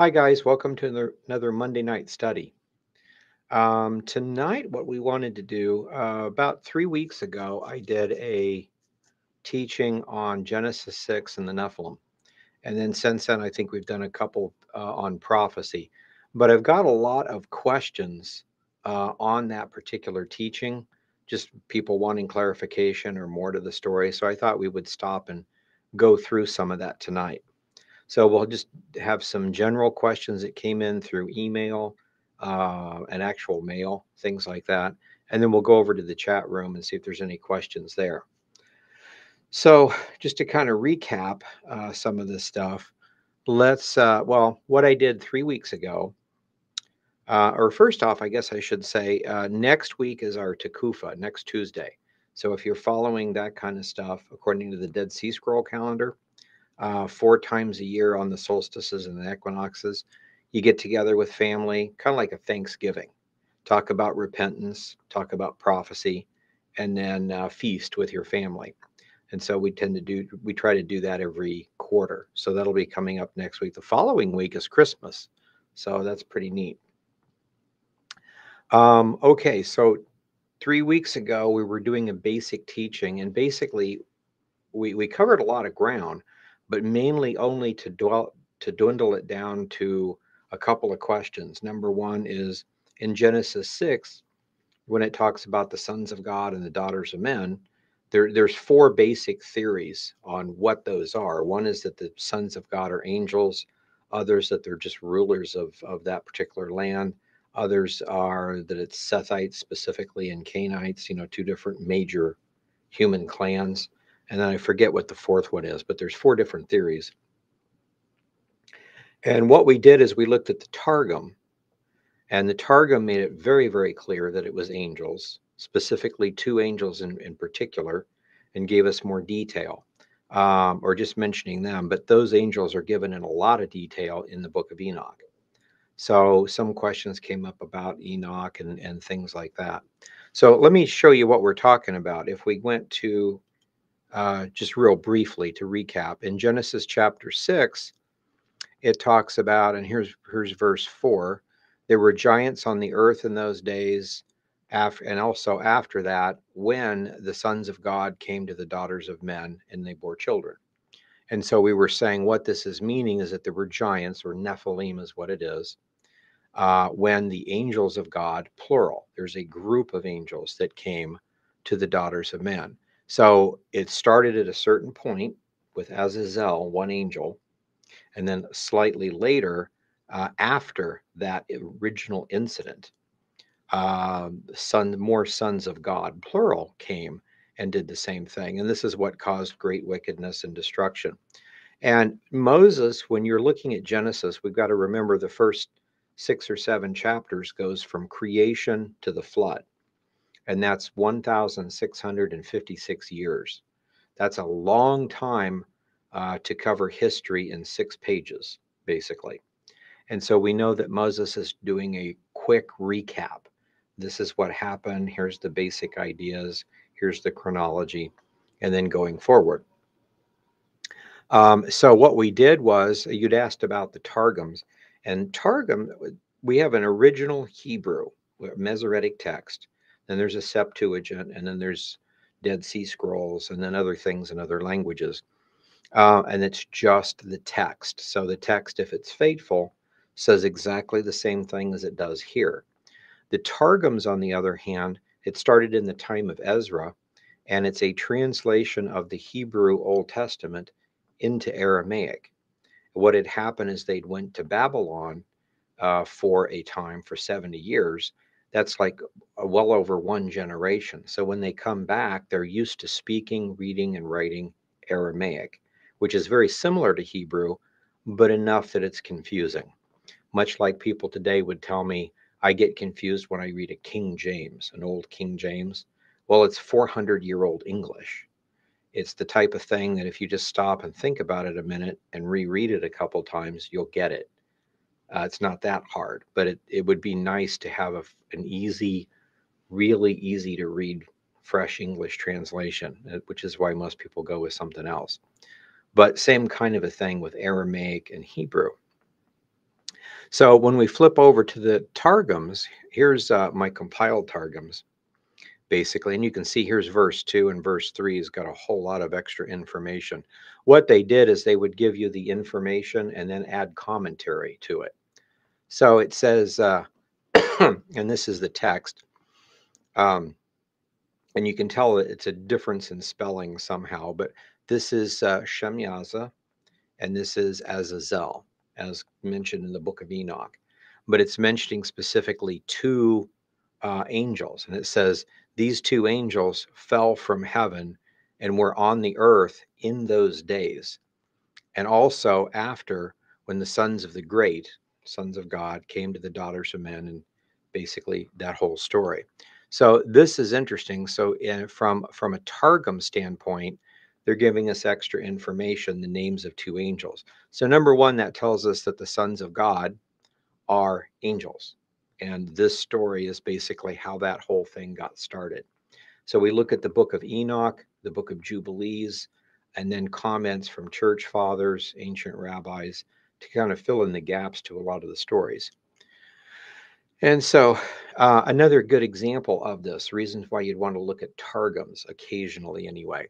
Hi, guys. Welcome to another, Monday night study. Um, tonight, what we wanted to do, uh, about three weeks ago, I did a teaching on Genesis 6 and the Nephilim. And then since then, I think we've done a couple uh, on prophecy. But I've got a lot of questions uh, on that particular teaching, just people wanting clarification or more to the story. So I thought we would stop and go through some of that tonight. So we'll just have some general questions that came in through email, uh, and actual mail, things like that. And then we'll go over to the chat room and see if there's any questions there. So just to kind of recap uh, some of this stuff, let's, uh, well, what I did three weeks ago, uh, or first off, I guess I should say, uh, next week is our Tekufah, next Tuesday. So if you're following that kind of stuff, according to the Dead Sea Scroll calendar, uh, four times a year on the solstices and the equinoxes. You get together with family, kind of like a Thanksgiving, talk about repentance, talk about prophecy, and then uh, feast with your family. And so we tend to do, we try to do that every quarter. So that'll be coming up next week. The following week is Christmas. So that's pretty neat. Um, okay, so three weeks ago, we were doing a basic teaching, and basically, we, we covered a lot of ground but mainly only to dwell to dwindle it down to a couple of questions. Number one is in Genesis 6, when it talks about the sons of God and the daughters of men, there, there's four basic theories on what those are. One is that the sons of God are angels, others that they're just rulers of, of that particular land. Others are that it's Sethites specifically and Canaanites, you know, two different major human clans and then I forget what the fourth one is, but there's four different theories. And what we did is we looked at the Targum, and the Targum made it very, very clear that it was angels, specifically two angels in, in particular, and gave us more detail, um, or just mentioning them. But those angels are given in a lot of detail in the book of Enoch. So some questions came up about Enoch and, and things like that. So let me show you what we're talking about. If we went to uh, just real briefly to recap, in Genesis chapter 6, it talks about, and here's, here's verse 4 there were giants on the earth in those days, after, and also after that, when the sons of God came to the daughters of men and they bore children. And so we were saying what this is meaning is that there were giants, or Nephilim is what it is, uh, when the angels of God, plural, there's a group of angels that came to the daughters of men. So it started at a certain point with Azazel, one angel, and then slightly later, uh, after that original incident, uh, son, more sons of God, plural, came and did the same thing. And this is what caused great wickedness and destruction. And Moses, when you're looking at Genesis, we've got to remember the first six or seven chapters goes from creation to the flood and that's 1,656 years. That's a long time uh, to cover history in six pages, basically. And so we know that Moses is doing a quick recap. This is what happened. Here's the basic ideas. Here's the chronology, and then going forward. Um, so what we did was you'd asked about the Targums, and Targum, we have an original Hebrew Masoretic text then there's a Septuagint, and then there's Dead Sea Scrolls, and then other things in other languages. Uh, and it's just the text. So the text, if it's faithful, says exactly the same thing as it does here. The Targums, on the other hand, it started in the time of Ezra, and it's a translation of the Hebrew Old Testament into Aramaic. What had happened is they'd went to Babylon uh, for a time for 70 years, that's like uh, well over one generation. So when they come back, they're used to speaking, reading, and writing Aramaic, which is very similar to Hebrew, but enough that it's confusing. Much like people today would tell me, I get confused when I read a King James, an old King James. Well, it's 400 year old English. It's the type of thing that if you just stop and think about it a minute and reread it a couple times, you'll get it. Uh, it's not that hard, but it, it would be nice to have a, an easy, really easy to read fresh English translation, uh, which is why most people go with something else. But same kind of a thing with Aramaic and Hebrew. So when we flip over to the Targums, here's uh, my compiled Targums, basically. And you can see here's verse 2 and verse 3 has got a whole lot of extra information. What they did is they would give you the information and then add commentary to it. So it says, uh, and this is the text, um, and you can tell that it's a difference in spelling somehow, but this is uh, Shemyaza, and this is Azazel, as mentioned in the book of Enoch. But it's mentioning specifically two uh, angels, and it says, These two angels fell from heaven and were on the earth in those days. And also after, when the sons of the great, sons of God, came to the daughters of men, and basically that whole story. So this is interesting. So in, from from a Targum standpoint, they're giving us extra information, the names of two angels. So number one, that tells us that the sons of God are angels. And this story is basically how that whole thing got started. So we look at the book of Enoch, the book of Jubilees, and then comments from church fathers, ancient rabbis, to kind of fill in the gaps to a lot of the stories. And so, uh, another good example of this, reasons why you'd want to look at Targums occasionally anyway.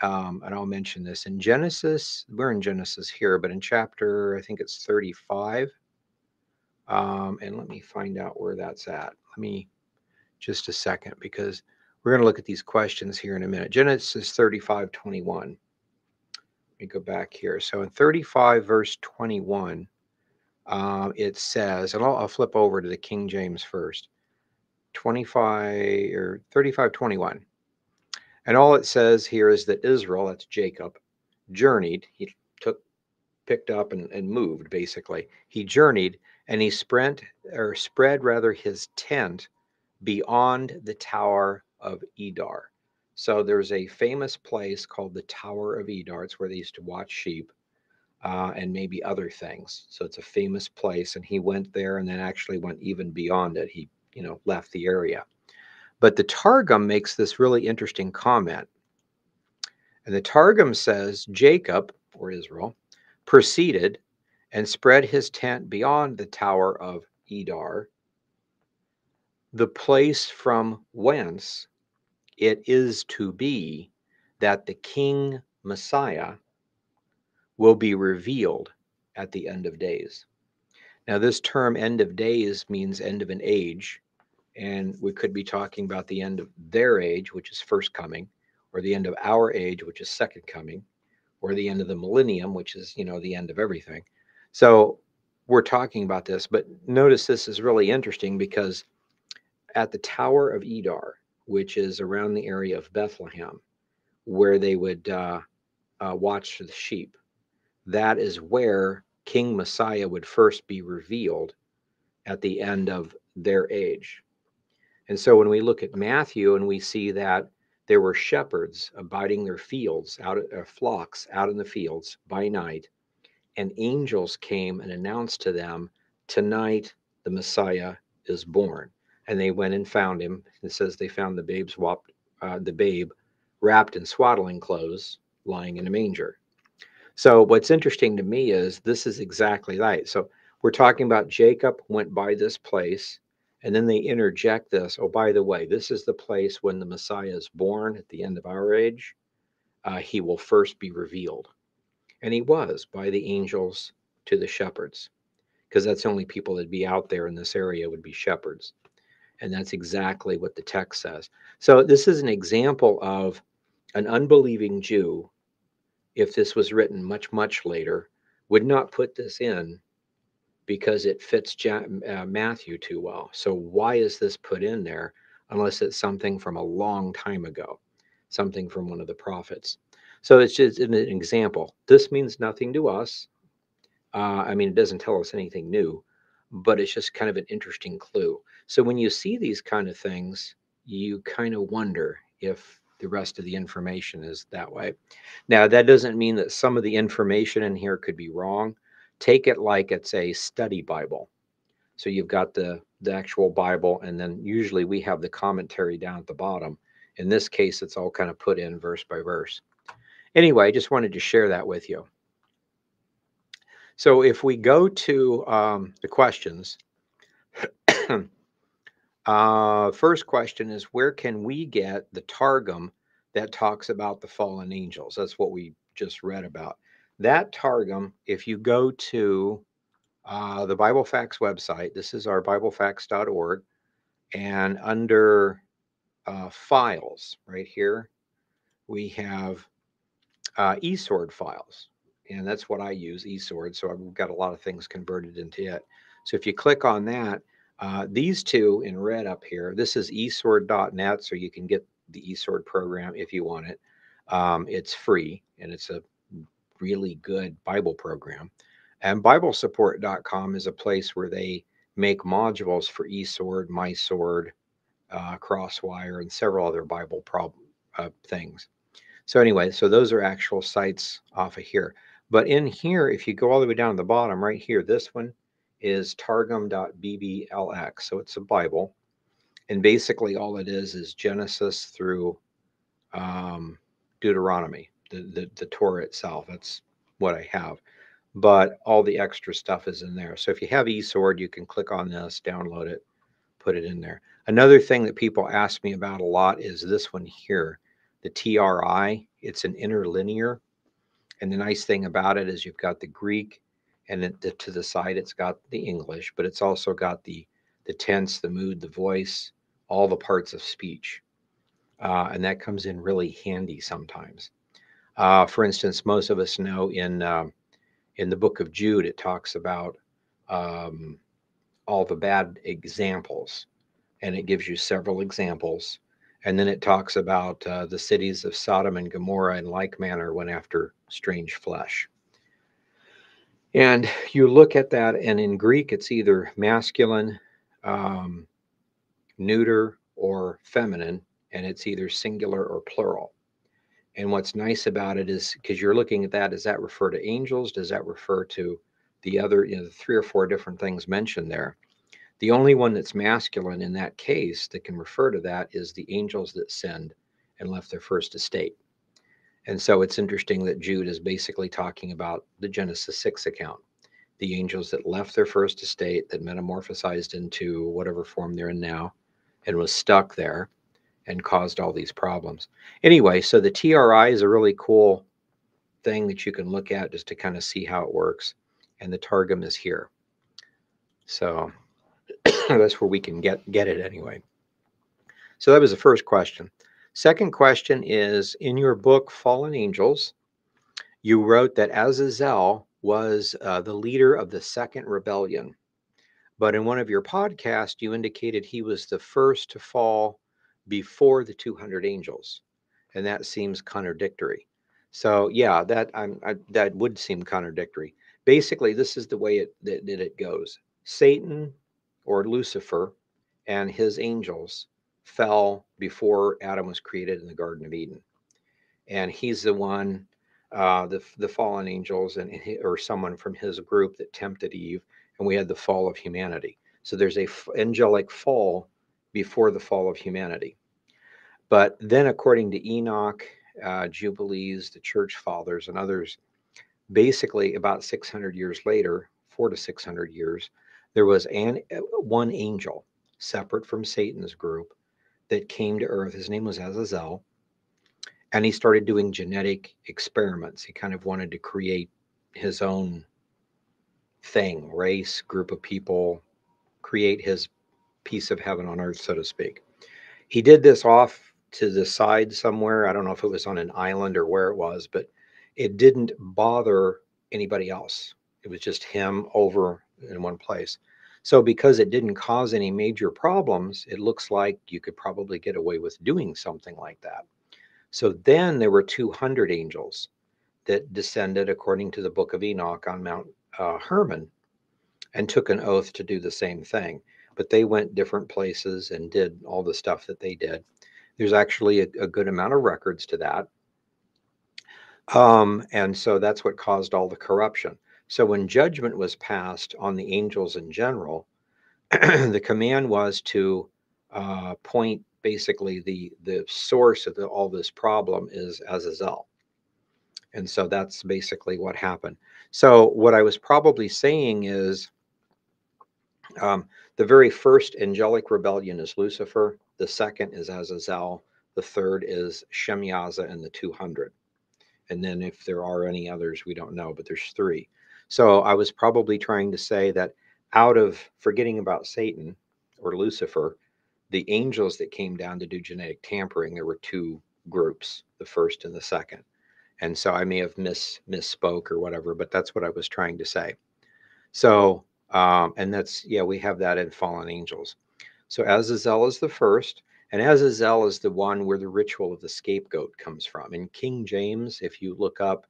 Um, and I'll mention this in Genesis, we're in Genesis here, but in chapter, I think it's 35. Um, and let me find out where that's at. Let me just a second because we're going to look at these questions here in a minute. Genesis 35 21. Me go back here. So in 35, verse 21, uh, it says, and I'll, I'll, flip over to the King James first 25 or 35 21. And all it says here is that Israel, that's Jacob, journeyed. He took, picked up and, and moved basically. He journeyed and he spread or spread rather his tent beyond the Tower of Edar. So there's a famous place called the Tower of Edar. It's where they used to watch sheep uh, and maybe other things. So it's a famous place, and he went there and then actually went even beyond it. He, you know, left the area. But the Targum makes this really interesting comment. And the Targum says Jacob, or Israel, proceeded and spread his tent beyond the Tower of Edar, the place from whence it is to be that the King Messiah will be revealed at the end of days. Now, this term end of days means end of an age, and we could be talking about the end of their age, which is first coming, or the end of our age, which is second coming, or the end of the millennium, which is, you know, the end of everything. So we're talking about this, but notice this is really interesting because at the Tower of Edar, which is around the area of Bethlehem, where they would uh, uh, watch the sheep, that is where King Messiah would first be revealed at the end of their age. And so when we look at Matthew and we see that there were shepherds abiding their fields, out of uh, flocks out in the fields by night, and angels came and announced to them, Tonight the Messiah is born. And they went and found him. It says they found the babe's uh, the babe wrapped in swaddling clothes, lying in a manger. So what's interesting to me is this is exactly right. So we're talking about Jacob went by this place, and then they interject this. Oh, by the way, this is the place when the Messiah is born at the end of our age. Uh, he will first be revealed. And he was by the angels to the shepherds, because that's the only people that'd be out there in this area would be shepherds. And that's exactly what the text says. So this is an example of an unbelieving Jew if this was written much, much later, would not put this in because it fits uh, Matthew too well. So, why is this put in there unless it's something from a long time ago, something from one of the prophets? So, it's just an example. This means nothing to us. Uh, I mean, it doesn't tell us anything new, but it's just kind of an interesting clue. So, when you see these kind of things, you kind of wonder if the rest of the information is that way. Now, that doesn't mean that some of the information in here could be wrong. Take it like it's a study Bible. So you've got the, the actual Bible, and then usually we have the commentary down at the bottom. In this case, it's all kind of put in verse by verse. Anyway, I just wanted to share that with you. So if we go to um, the questions, uh, first question is where can we get the Targum that talks about the fallen angels? That's what we just read about. That Targum, if you go to uh, the Bible Facts website, this is our BibleFacts.org, and under uh, files right here, we have uh, eSword files and that's what I use, eSword. So I've got a lot of things converted into it. So if you click on that, uh, these two in red up here, this is eSword.net, so you can get the eSword program if you want it. Um, it's free and it's a really good Bible program. And BibleSupport.com is a place where they make modules for eSword, MySword, uh, Crosswire, and several other Bible problem uh, things. So anyway, so those are actual sites off of here. But in here, if you go all the way down to the bottom right here, this one is targum.bblx. So it's a Bible. And basically all it is is Genesis through um, Deuteronomy, the, the, the Torah itself. That's what I have. But all the extra stuff is in there. So if you have eSword, you can click on this, download it, put it in there. Another thing that people ask me about a lot is this one here, the TRI. It's an interlinear and the nice thing about it is you've got the Greek, and to the side it's got the English, but it's also got the the tense, the mood, the voice, all the parts of speech, uh, and that comes in really handy sometimes. Uh, for instance, most of us know in uh, in the book of Jude it talks about um, all the bad examples, and it gives you several examples. And then it talks about uh, the cities of Sodom and Gomorrah in like manner went after strange flesh. And you look at that, and in Greek, it's either masculine, um, neuter, or feminine, and it's either singular or plural. And what's nice about it is because you're looking at that, does that refer to angels? Does that refer to the other, you know, the three or four different things mentioned there? The only one that's masculine in that case that can refer to that is the angels that sinned and left their first estate. And so it's interesting that Jude is basically talking about the Genesis 6 account the angels that left their first estate, that metamorphosized into whatever form they're in now, and was stuck there and caused all these problems. Anyway, so the TRI is a really cool thing that you can look at just to kind of see how it works. And the Targum is here. So that's where we can get, get it anyway. So that was the first question. Second question is In your book, Fallen Angels, you wrote that Azazel was uh, the leader of the second rebellion. But in one of your podcasts, you indicated he was the first to fall before the 200 angels. And that seems contradictory. So, yeah, that I'm, I, that would seem contradictory. Basically, this is the way it, that, that it goes Satan or Lucifer and his angels fell before Adam was created in the Garden of Eden. And he's the one, uh, the, the fallen angels and or someone from his group that tempted Eve, and we had the fall of humanity. So there's a f- angelic fall before the fall of humanity. But then, according to Enoch, uh, Jubilees, the church fathers, and others, basically about 600 years later, four to 600 years, there was an, uh, one angel separate from Satan's group that came to Earth. His name was Azazel. And he started doing genetic experiments. He kind of wanted to create his own thing, race, group of people, create his piece of heaven on earth, so to speak. He did this off to the side somewhere. I don't know if it was on an island or where it was, but it didn't bother anybody else. It was just him over in one place. So, because it didn't cause any major problems, it looks like you could probably get away with doing something like that. So, then there were 200 angels that descended, according to the book of Enoch, on Mount uh, Hermon and took an oath to do the same thing. But they went different places and did all the stuff that they did. There's actually a, a good amount of records to that. Um, and so that's what caused all the corruption. So when judgment was passed on the angels in general, the command was to uh, point basically the the source of the, all this problem is Azazel. And so that's basically what happened. So what I was probably saying is um, the very first angelic rebellion is Lucifer. The second is Azazel. The third is Shemyaza and the 200. And then if there are any others, we don't know, but there's three. So I was probably trying to say that out of forgetting about Satan or Lucifer, the angels that came down to do genetic tampering, there were two groups, the first and the second. And so I may have miss misspoke or whatever, but that's what I was trying to say. So, um, and that's, yeah, we have that in fallen angels. So Azazel is the first, and Azazel is the one where the ritual of the scapegoat comes from. In King James, if you look up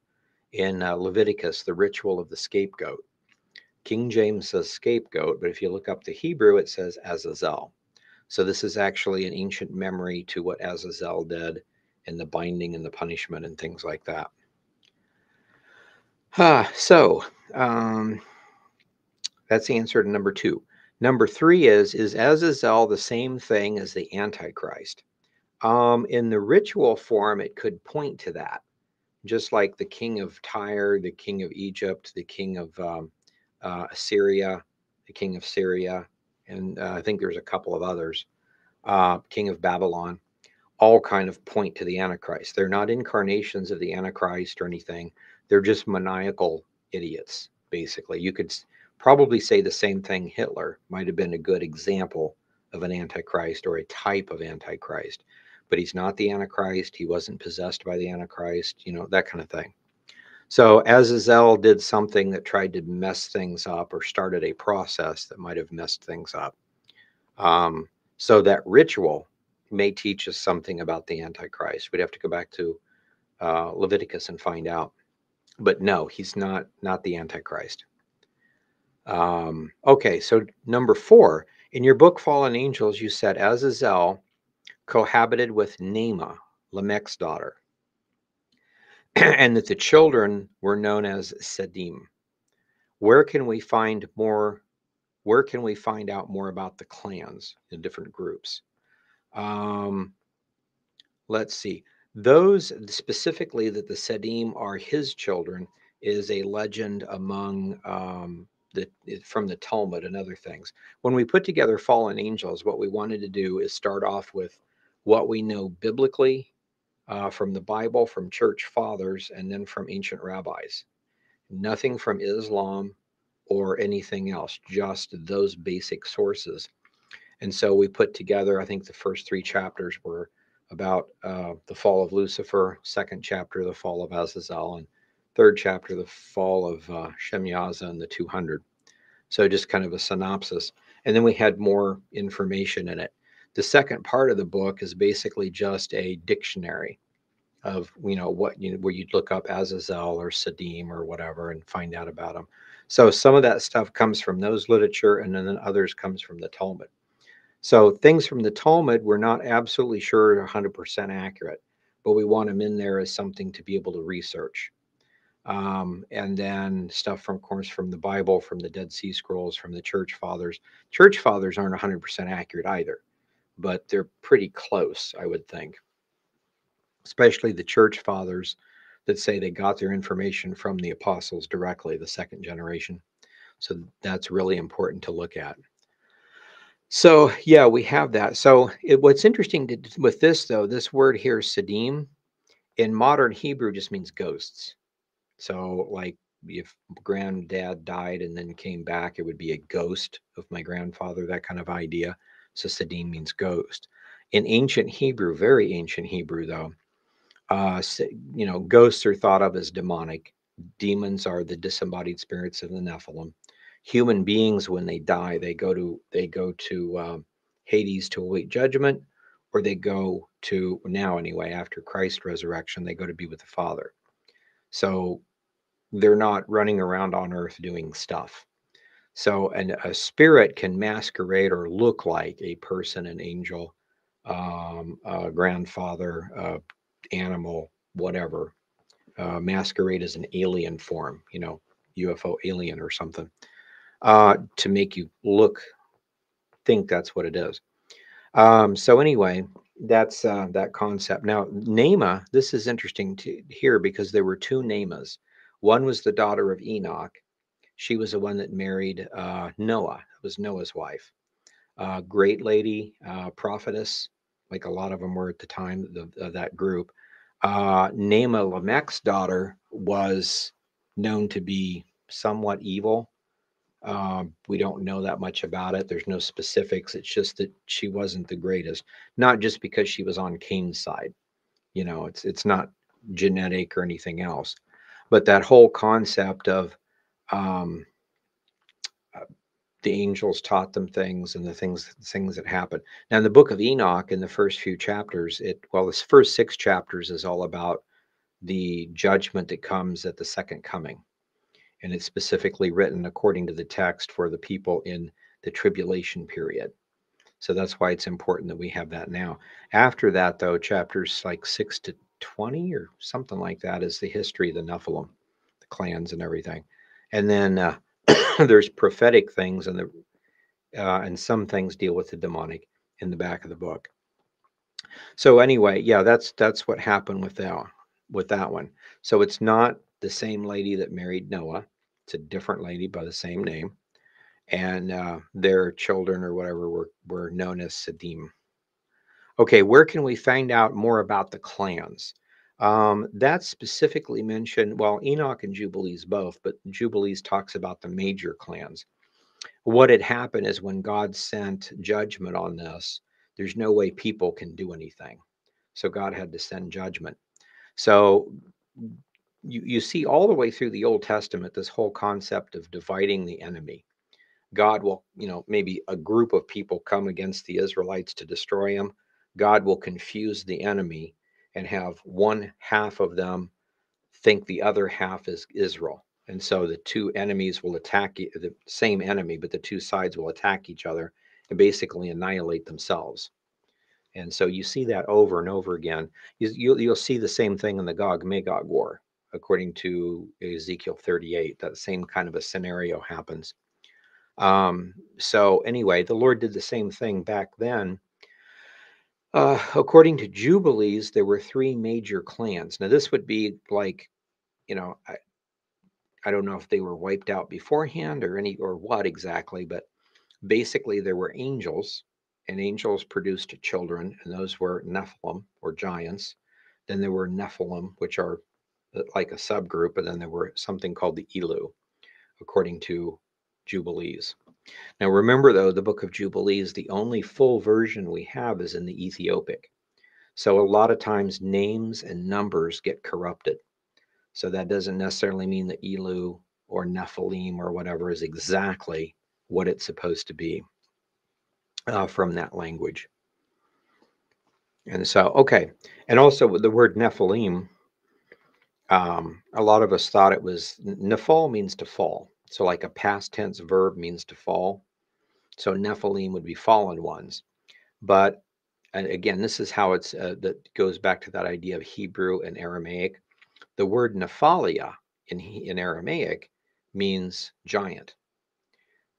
in uh, Leviticus, the ritual of the scapegoat, King James says scapegoat, but if you look up the Hebrew, it says Azazel. So this is actually an ancient memory to what Azazel did and the binding and the punishment and things like that. Ah, so um, that's the answer to number two. Number three is is Azazel the same thing as the Antichrist? Um, in the ritual form, it could point to that, just like the king of Tyre, the king of Egypt, the king of um, uh, Assyria, the king of Syria, and uh, I think there's a couple of others, uh, king of Babylon all kind of point to the Antichrist. They're not incarnations of the Antichrist or anything. They're just maniacal idiots, basically. You could probably say the same thing. Hitler might have been a good example of an Antichrist or a type of Antichrist, but he's not the Antichrist. He wasn't possessed by the Antichrist, you know, that kind of thing. So Azazel did something that tried to mess things up or started a process that might have messed things up. Um, so that ritual may teach us something about the Antichrist. We'd have to go back to uh, Leviticus and find out. But no, he's not not the Antichrist. Um, okay, so number four in your book Fallen Angels, you said Azazel cohabited with Naamah, Lamech's daughter, and that the children were known as Sedim. Where can we find more? Where can we find out more about the clans, the different groups? Um, let's see. Those specifically that the Sedim are his children is a legend among um, the from the Talmud and other things. When we put together fallen angels, what we wanted to do is start off with what we know biblically uh, from the Bible, from church fathers, and then from ancient rabbis. Nothing from Islam or anything else, just those basic sources. And so we put together, I think the first three chapters were about uh, the fall of Lucifer, second chapter, the fall of Azazel, and third chapter, the fall of uh, Shemyaza and the 200. So just kind of a synopsis. And then we had more information in it. The second part of the book is basically just a dictionary of you know what you where you'd look up Azazel or Sedim or whatever and find out about them. So some of that stuff comes from those literature, and then others comes from the Talmud. So things from the Talmud, we're not absolutely sure 100% accurate, but we want them in there as something to be able to research. Um, and then stuff from, of course, from the Bible, from the Dead Sea Scrolls, from the Church Fathers. Church Fathers aren't 100% accurate either, but they're pretty close, I would think. Especially the Church Fathers that say they got their information from the apostles directly, the second generation. So that's really important to look at. So yeah, we have that. So it, what's interesting to, with this though, this word here, Sedim, in modern Hebrew just means ghosts. So like if granddad died and then came back, it would be a ghost of my grandfather, that kind of idea. So means ghost. In ancient Hebrew, very ancient Hebrew though, uh, you know, ghosts are thought of as demonic. Demons are the disembodied spirits of the Nephilim human beings when they die they go to they go to um, hades to await judgment or they go to now anyway after christ's resurrection they go to be with the father so they're not running around on earth doing stuff so and a spirit can masquerade or look like a person an angel um, a grandfather a animal whatever uh, masquerade as an alien form you know ufo alien or something uh, to make you look, think that's what it is. Um, so anyway, that's uh, that concept. Now, Naamah, this is interesting to hear because there were two Naamahs. One was the daughter of Enoch. She was the one that married uh, Noah. It was Noah's wife. Uh, great lady, uh, prophetess, like a lot of them were at the time of, of that group. Uh, Naamah Lamech's daughter was known to be somewhat evil. Um, we don't know that much about it. There's no specifics. It's just that she wasn't the greatest, not just because she was on Cain's side. You know, it's it's not genetic or anything else, but that whole concept of um, uh, the angels taught them things and the things things that happened. Now, in the book of Enoch, in the first few chapters, it well, the first six chapters is all about the judgment that comes at the second coming and it's specifically written according to the text for the people in the tribulation period. So that's why it's important that we have that now. After that, though, chapters like 6 to 20 or something like that is the history of the Nephilim, the clans and everything. And then uh, there's prophetic things and the uh, and some things deal with the demonic in the back of the book. So anyway, yeah, that's that's what happened with that with that one. So it's not the same lady that married Noah. It's a different lady by the same name. And uh, their children or whatever were, were known as Sedim. Okay, where can we find out more about the clans? Um, that's specifically mentioned, well, Enoch and Jubilees both, but Jubilees talks about the major clans. What had happened is when God sent judgment on this, there's no way people can do anything. So God had to send judgment. So you, you see all the way through the Old Testament this whole concept of dividing the enemy. God will, you know, maybe a group of people come against the Israelites to destroy them. God will confuse the enemy and have one half of them think the other half is Israel. And so the two enemies will attack the same enemy, but the two sides will attack each other and basically annihilate themselves. And so you see that over and over again. You, you'll, you'll see the same thing in the Gog Magog war according to Ezekiel 38. That same kind of a scenario happens. Um, so, anyway, the Lord did the same thing back then. Uh, according to Jubilees, there were three major clans. Now, this would be like, you know, I, I don't know if they were wiped out beforehand or any or what exactly, but basically there were angels, and angels produced children, and those were Nephilim or giants. Then there were Nephilim, which are uh, like a subgroup, and then there were something called the Elu, according to Jubilees. Now, remember though, the book of Jubilees, the only full version we have is in the Ethiopic. So, a lot of times names and numbers get corrupted. So, that doesn't necessarily mean that Elu or Nephilim or whatever is exactly what it's supposed to be uh, from that language. And so, okay. And also, the word Nephilim um, a lot of us thought it was Nephal means to fall. So, like a past tense verb means to fall. So, Nephilim would be fallen ones. But and again, this is how it's uh, that goes back to that idea of Hebrew and Aramaic. The word Nephalia in, in Aramaic means giant.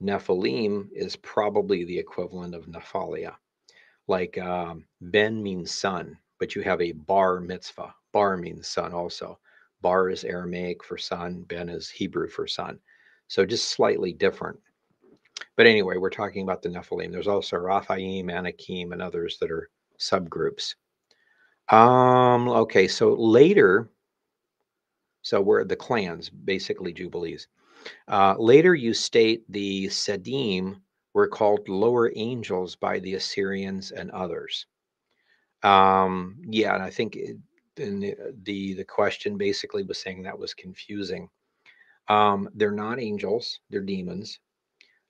Nephilim is probably the equivalent of Nephalia. Like um, Ben means son, but you have a bar mitzvah. Bar means son also. Bar is Aramaic for son, Ben is Hebrew for son. So just slightly different. But anyway, we're talking about the Nephilim. There's also Rephaim, Anakim, and others that are subgroups. Um, okay, so later, so we're the clans, basically Jubilees. Uh, later, you state the Sedim were called lower angels by the Assyrians and others. Um, yeah, and I think it, the, the, the question basically was saying that was confusing. Um, they're not angels; they're demons.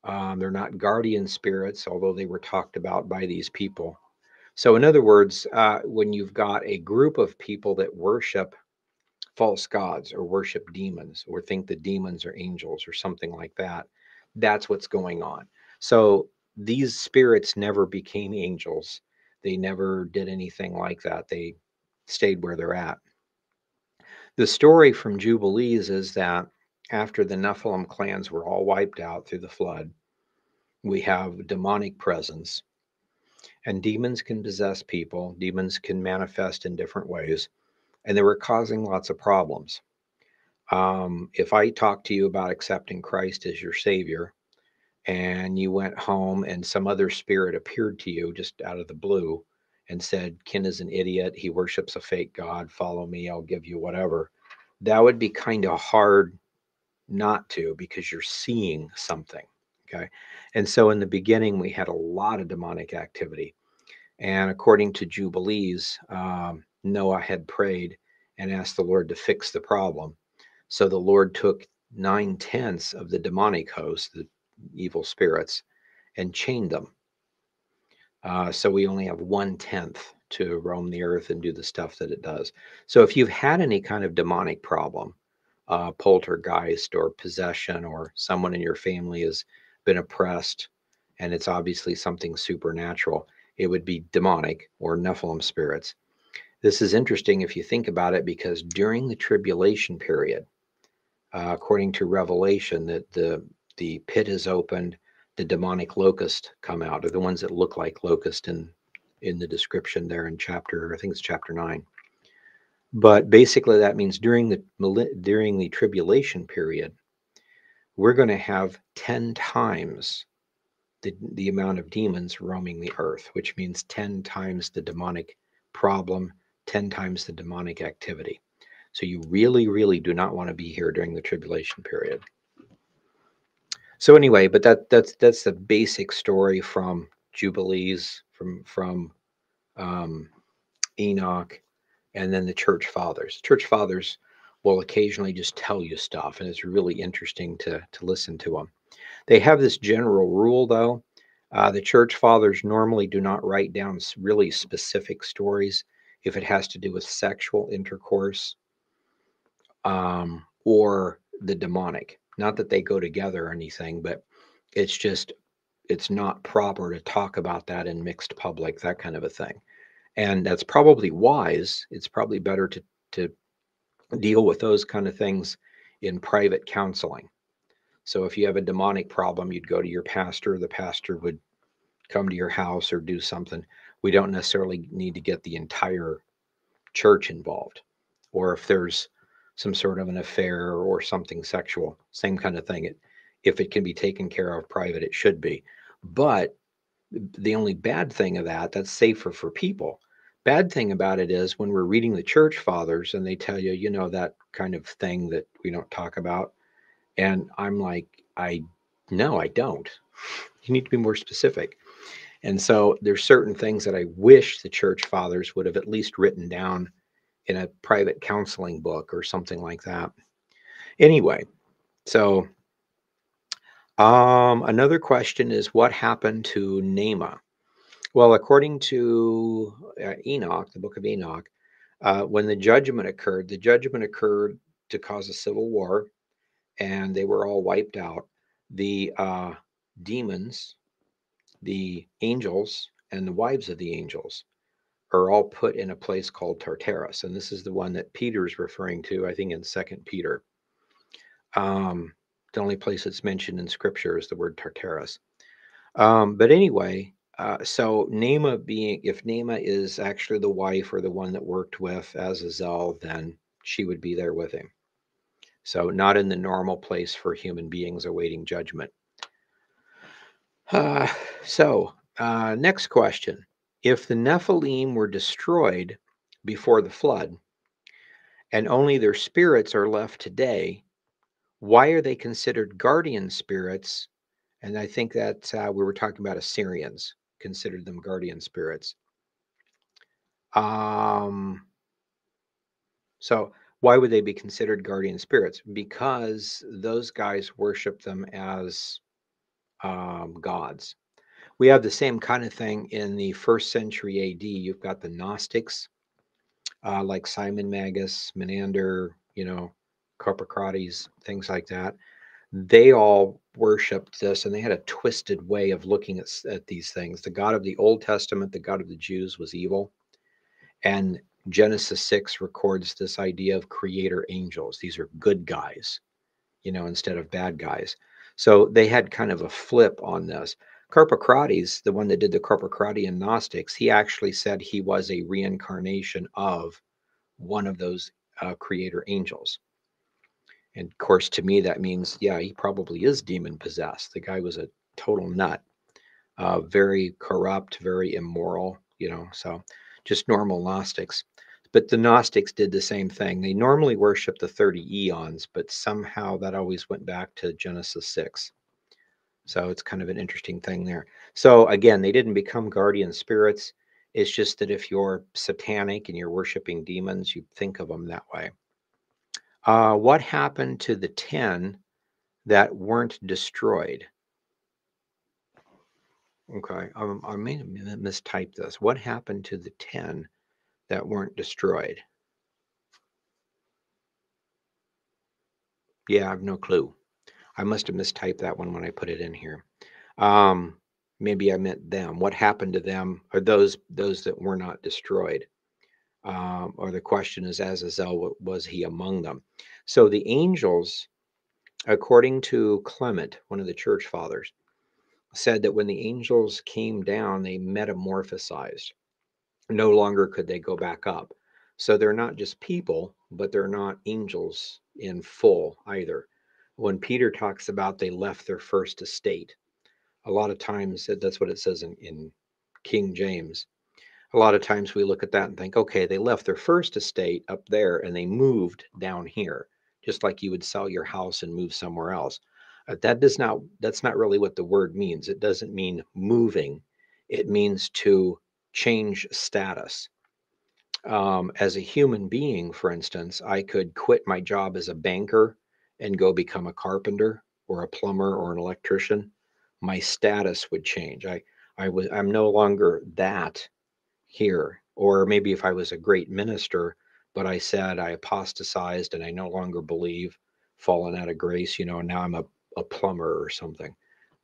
Um, they're not guardian spirits, although they were talked about by these people. So, in other words, uh, when you've got a group of people that worship false gods or worship demons or think the demons are angels or something like that, that's what's going on. So, these spirits never became angels. They never did anything like that. They stayed where they're at. The story from Jubilees is that after the Nephilim clans were all wiped out through the flood, we have demonic presence. And demons can possess people, demons can manifest in different ways, and they were causing lots of problems. Um, if I talk to you about accepting Christ as your Savior, and you went home and some other spirit appeared to you just out of the blue and said, Ken is an idiot. He worships a fake God. Follow me. I'll give you whatever. That would be kind of hard not to because you're seeing something. Okay. And so in the beginning, we had a lot of demonic activity. And according to Jubilees, um, Noah had prayed and asked the Lord to fix the problem. So the Lord took nine tenths of the demonic host, the evil spirits, and chained them. Uh, so we only have one tenth to roam the earth and do the stuff that it does. So if you've had any kind of demonic problem, uh, poltergeist or possession, or someone in your family has been oppressed, and it's obviously something supernatural, it would be demonic or Nephilim spirits. This is interesting if you think about it because during the tribulation period, uh, according to Revelation, that the the pit is opened, the demonic locust come out, or the ones that look like locust in in the description there in chapter, I think it's chapter nine. But basically, that means during the during the tribulation period, we're going to have ten times the the amount of demons roaming the earth, which means ten times the demonic problem, ten times the demonic activity. So you really, really do not want to be here during the tribulation period. So anyway, but that that's that's the basic story from Jubilees, from from um, Enoch, and then the church fathers. Church fathers will occasionally just tell you stuff, and it's really interesting to to listen to them. They have this general rule, though. Uh, the church fathers normally do not write down really specific stories if it has to do with sexual intercourse um, or the demonic. Not that they go together or anything, but it's just it's not proper to talk about that in mixed public, that kind of a thing. And that's probably wise. It's probably better to to deal with those kind of things in private counseling. So if you have a demonic problem, you'd go to your pastor. The pastor would come to your house or do something. We don't necessarily need to get the entire church involved. Or if there's some sort of an affair or something sexual, same kind of thing. It, if it can be taken care of private, it should be. But the only bad thing of that, that's safer for people. Bad thing about it is when we're reading the church fathers and they tell you, you know, that kind of thing that we don't talk about. And I'm like, I no, I don't. You need to be more specific. And so there's certain things that I wish the church fathers would have at least written down in a private counseling book or something like that. Anyway, so um, another question is what happened to Naamah? Well, according to uh, Enoch, the book of Enoch, uh, when the judgment occurred, the judgment occurred to cause a civil war, and they were all wiped out. The uh, demons, the angels, and the wives of the angels are all put in a place called Tartarus. And this is the one that Peter's referring to, I think, in Second Peter. Um, the only place it's mentioned in scripture is the word Tartarus. Um, but anyway, uh, so Naamah being, if Naamah is actually the wife or the one that worked with Azazel, then she would be there with him. So not in the normal place for human beings awaiting judgment. Uh, so uh, next question. If the Nephilim were destroyed before the flood and only their spirits are left today, why are they considered guardian spirits? And I think that uh, we were talking about Assyrians considered them guardian spirits. Um, so why would they be considered guardian spirits? Because those guys worship them as um, gods we have the same kind of thing in the first century AD. You've got the Gnostics, uh, like Simon Magus, Menander, you know, Carpocrates, things like that. They all worshipped this and they had a twisted way of looking at, at these things. The God of the Old Testament, the God of the Jews, was evil. And Genesis 6 records this idea of creator angels. These are good guys, you know, instead of bad guys. So they had kind of a flip on this. Carpocrates, the one that did the Carpocratian Gnostics, he actually said he was a reincarnation of one of those uh, creator angels. And of course, to me, that means, yeah, he probably is demon possessed. The guy was a total nut, uh, very corrupt, very immoral, you know, so just normal Gnostics. But the Gnostics did the same thing. They normally worship the 30 eons, but somehow that always went back to Genesis 6. So it's kind of an interesting thing there. So again, they didn't become guardian spirits. It's just that if you're satanic and you're worshiping demons, you think of them that way. Uh, what happened to the 10 that weren't destroyed? Okay, um, I may have mistyped this. What happened to the 10 that weren't destroyed? Yeah, I have no clue. I must have mistyped that one when I put it in here. Um, maybe I meant them. What happened to them? Are those those that were not destroyed? Um, or the question is, Azazel was he among them? So the angels, according to Clement, one of the church fathers, said that when the angels came down, they metamorphosized. No longer could they go back up. So they're not just people, but they're not angels in full either. When Peter talks about they left their first estate, a lot of times that's what it says in, in King James. A lot of times we look at that and think, okay, they left their first estate up there and they moved down here, just like you would sell your house and move somewhere else. Uh, that does not that's not really what the word means. It doesn't mean moving. It means to change status. Um, as a human being for instance i could quit my job as a banker and go become a carpenter or a plumber or an electrician. My status would change. I i was i'm no longer that here or maybe if i was a great minister but i said i apostatized and i no longer believe fallen out of grace you know now i'm a a plumber or something.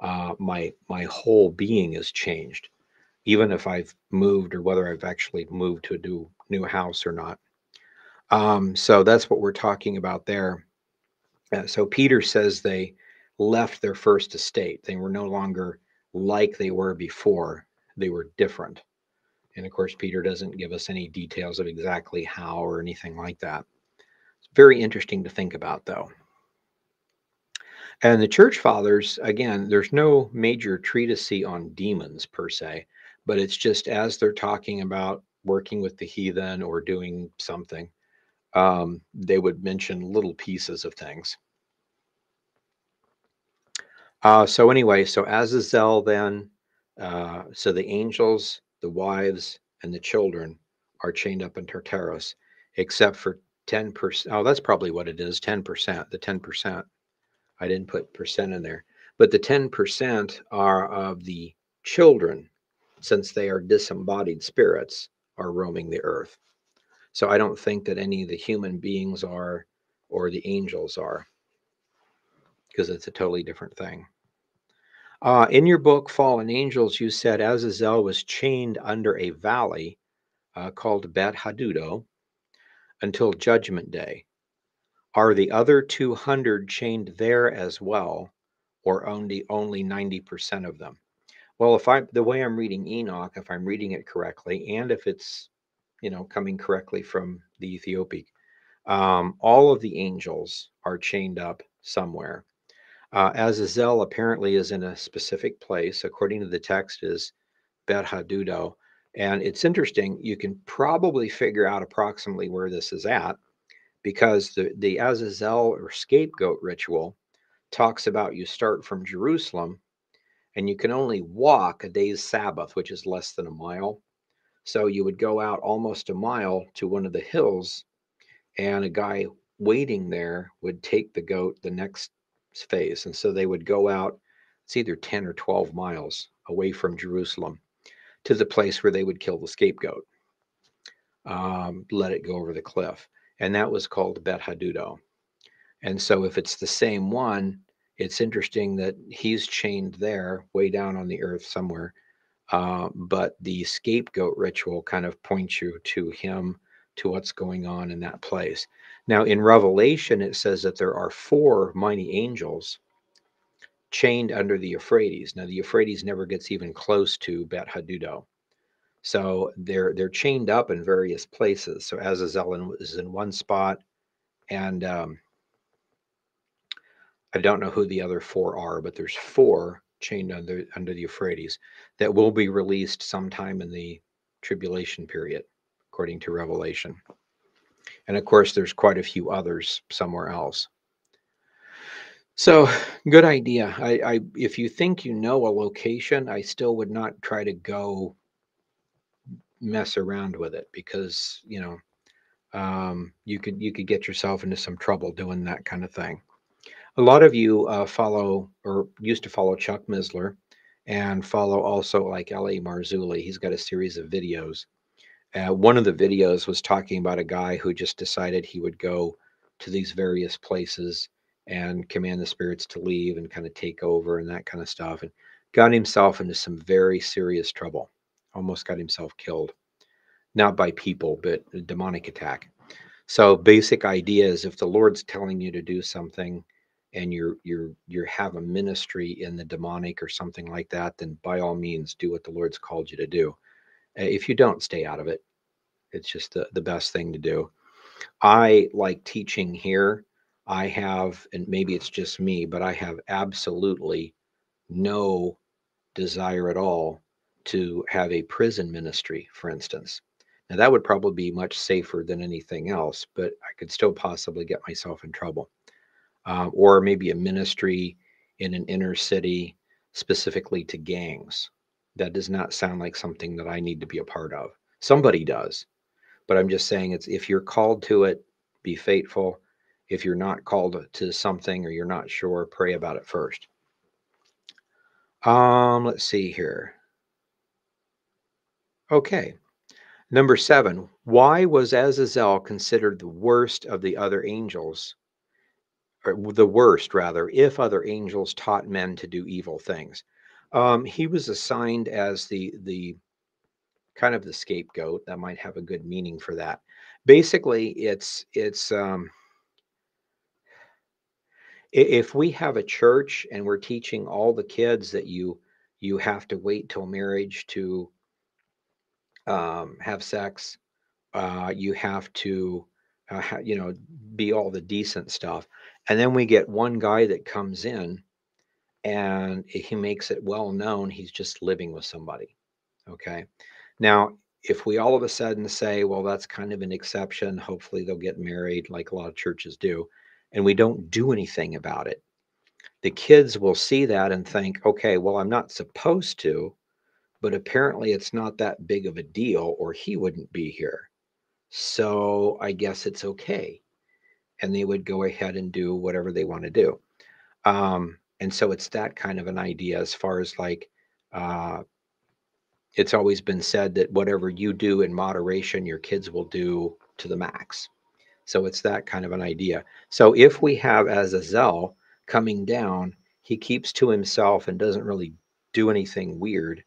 Uh, my my whole being is changed, even if I've moved or whether I've actually moved to a new new house or not. Um, so that's what we're talking about there. Uh, so Peter says they left their first estate. They were no longer like they were before. They were different. And of course, Peter doesn't give us any details of exactly how or anything like that. It's very interesting to think about, though. And the church fathers, again, there's no major treatise on demons per se, but it's just as they're talking about working with the heathen or doing something, um, they would mention little pieces of things. Uh, so anyway, so Azazel then, uh, so the angels, the wives, and the children are chained up in Tartarus, except for 10%. Oh, that's probably what it is 10%, the 10%. I didn't put percent in there, but the 10% are of the children, since they are disembodied spirits, are roaming the earth. So I don't think that any of the human beings are or the angels are, because it's a totally different thing. Uh, in your book, Fallen Angels, you said Azazel was chained under a valley uh, called Bet Hadudo until Judgment Day. Are the other 200 chained there as well, or only only 90% of them? Well, if I the way I'm reading Enoch, if I'm reading it correctly, and if it's you know coming correctly from the Ethiopic, um, all of the angels are chained up somewhere. Uh, Azazel apparently is in a specific place, according to the text, is Bet Hadudo. And it's interesting, you can probably figure out approximately where this is at because the, the Azazel or scapegoat ritual talks about you start from Jerusalem and you can only walk a day's Sabbath, which is less than a mile. So you would go out almost a mile to one of the hills, and a guy waiting there would take the goat the next phase. And so they would go out, it's either 10 or 12 miles away from Jerusalem to the place where they would kill the scapegoat, um, let it go over the cliff and that was called Bet Hadudo. And so, if it's the same one, it's interesting that he's chained there, way down on the earth somewhere. Uh, but the scapegoat ritual kind of points you to him, to what's going on in that place. Now, in Revelation, it says that there are four mighty angels chained under the Euphrates. Now, the Euphrates never gets even close to Bet Hadudo. So they're they're chained up in various places. So Azazel is in one spot, and um, I don't know who the other four are, but there's four chained under under the Euphrates that will be released sometime in the tribulation period, according to Revelation. And of course, there's quite a few others somewhere else. So, good idea. I, I if you think you know a location, I still would not try to go mess around with it because you know um, you could you could get yourself into some trouble doing that kind of thing. A lot of you uh, follow or used to follow Chuck Missler and follow also like L.A. Marzulli. He's got a series of videos. Uh, one of the videos was talking about a guy who just decided he would go to these various places and command the spirits to leave and kind of take over and that kind of stuff and got himself into some very serious trouble almost got himself killed not by people but a demonic attack. So basic idea is if the lord's telling you to do something and you're you're you have a ministry in the demonic or something like that then by all means do what the lord's called you to do. If you don't stay out of it it's just the, the best thing to do i like teaching here I have, and maybe it's just me, but I have absolutely no desire at all to have a prison ministry, for instance. Now, that would probably be much safer than anything else, but I could still possibly get myself in trouble. Uh, or maybe a ministry in an inner city specifically to gangs. That does not sound like something that I need to be a part of. Somebody does, but I'm just saying it's if you're called to it, be faithful if you're not called to something or you're not sure, pray about it first. Um, let's see here. Okay. Number seven, why was Azazel considered the worst of the other angels? Or the worst, rather, if other angels taught men to do evil things. Um, he was assigned as the the kind of the scapegoat. That might have a good meaning for that. Basically, it's it's um, if we have a church and we're teaching all the kids that you you have to wait till marriage to um, have sex uh, you have to uh, you know be all the decent stuff and then we get one guy that comes in and he makes it well known he's just living with somebody okay now if we all of a sudden say well that's kind of an exception hopefully they'll get married like a lot of churches do and we don't do anything about it, the kids will see that and think, okay, well, I'm not supposed to, but apparently it's not that big of a deal, or he wouldn't be here. So I guess it's okay. And they would go ahead and do whatever they want to do. Um, and so it's that kind of an idea as far as like, uh, it's always been said that whatever you do in moderation, your kids will do to the max. So it's that kind of an idea. So if we have Azazel coming down, he keeps to himself and doesn't really do anything weird.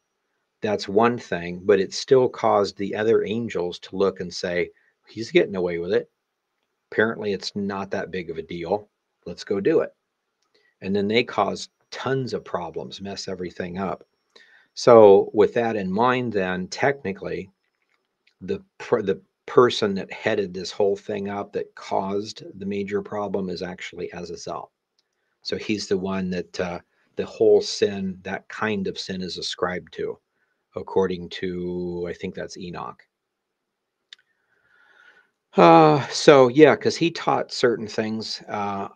That's one thing, but it still caused the other angels to look and say, he's getting away with it. Apparently, it's not that big of a deal. Let's go do it. And then they cause tons of problems, mess everything up. So, with that in mind, then technically, the the person that headed this whole thing up that caused the major problem is actually Azazel. So he's the one that uh, the whole sin, that kind of sin, is ascribed to, according to, I think that's Enoch. Uh, so yeah, because he taught certain things. Uh,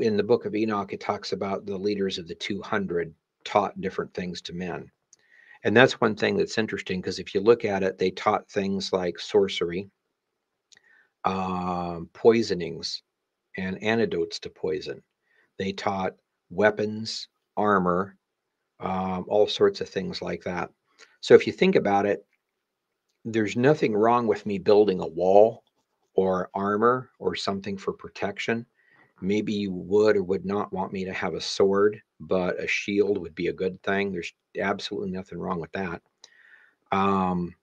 in the book of Enoch, it talks about the leaders of the 200 taught different things to men. And that's one thing that's interesting because if you look at it, they taught things like sorcery, um, poisonings, and antidotes to poison. They taught weapons, armor, um, all sorts of things like that. So if you think about it, there's nothing wrong with me building a wall or armor or something for protection. Maybe you would or would not want me to have a sword, but a shield would be a good thing. There's absolutely nothing wrong with that. Um,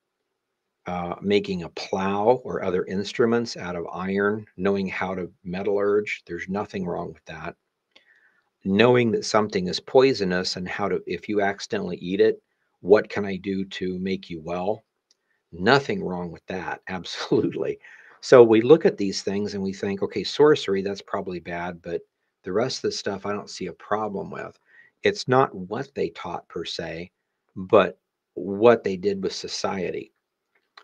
uh, making a plow or other instruments out of iron, knowing how to metallurge, there's nothing wrong with that. Knowing that something is poisonous and how to, if you accidentally eat it, what can I do to make you well? Nothing wrong with that. Absolutely. So we look at these things and we think, okay, sorcery, that's probably bad, but The rest of the stuff I don't see a problem with. It's not what they taught per se, but what they did with society.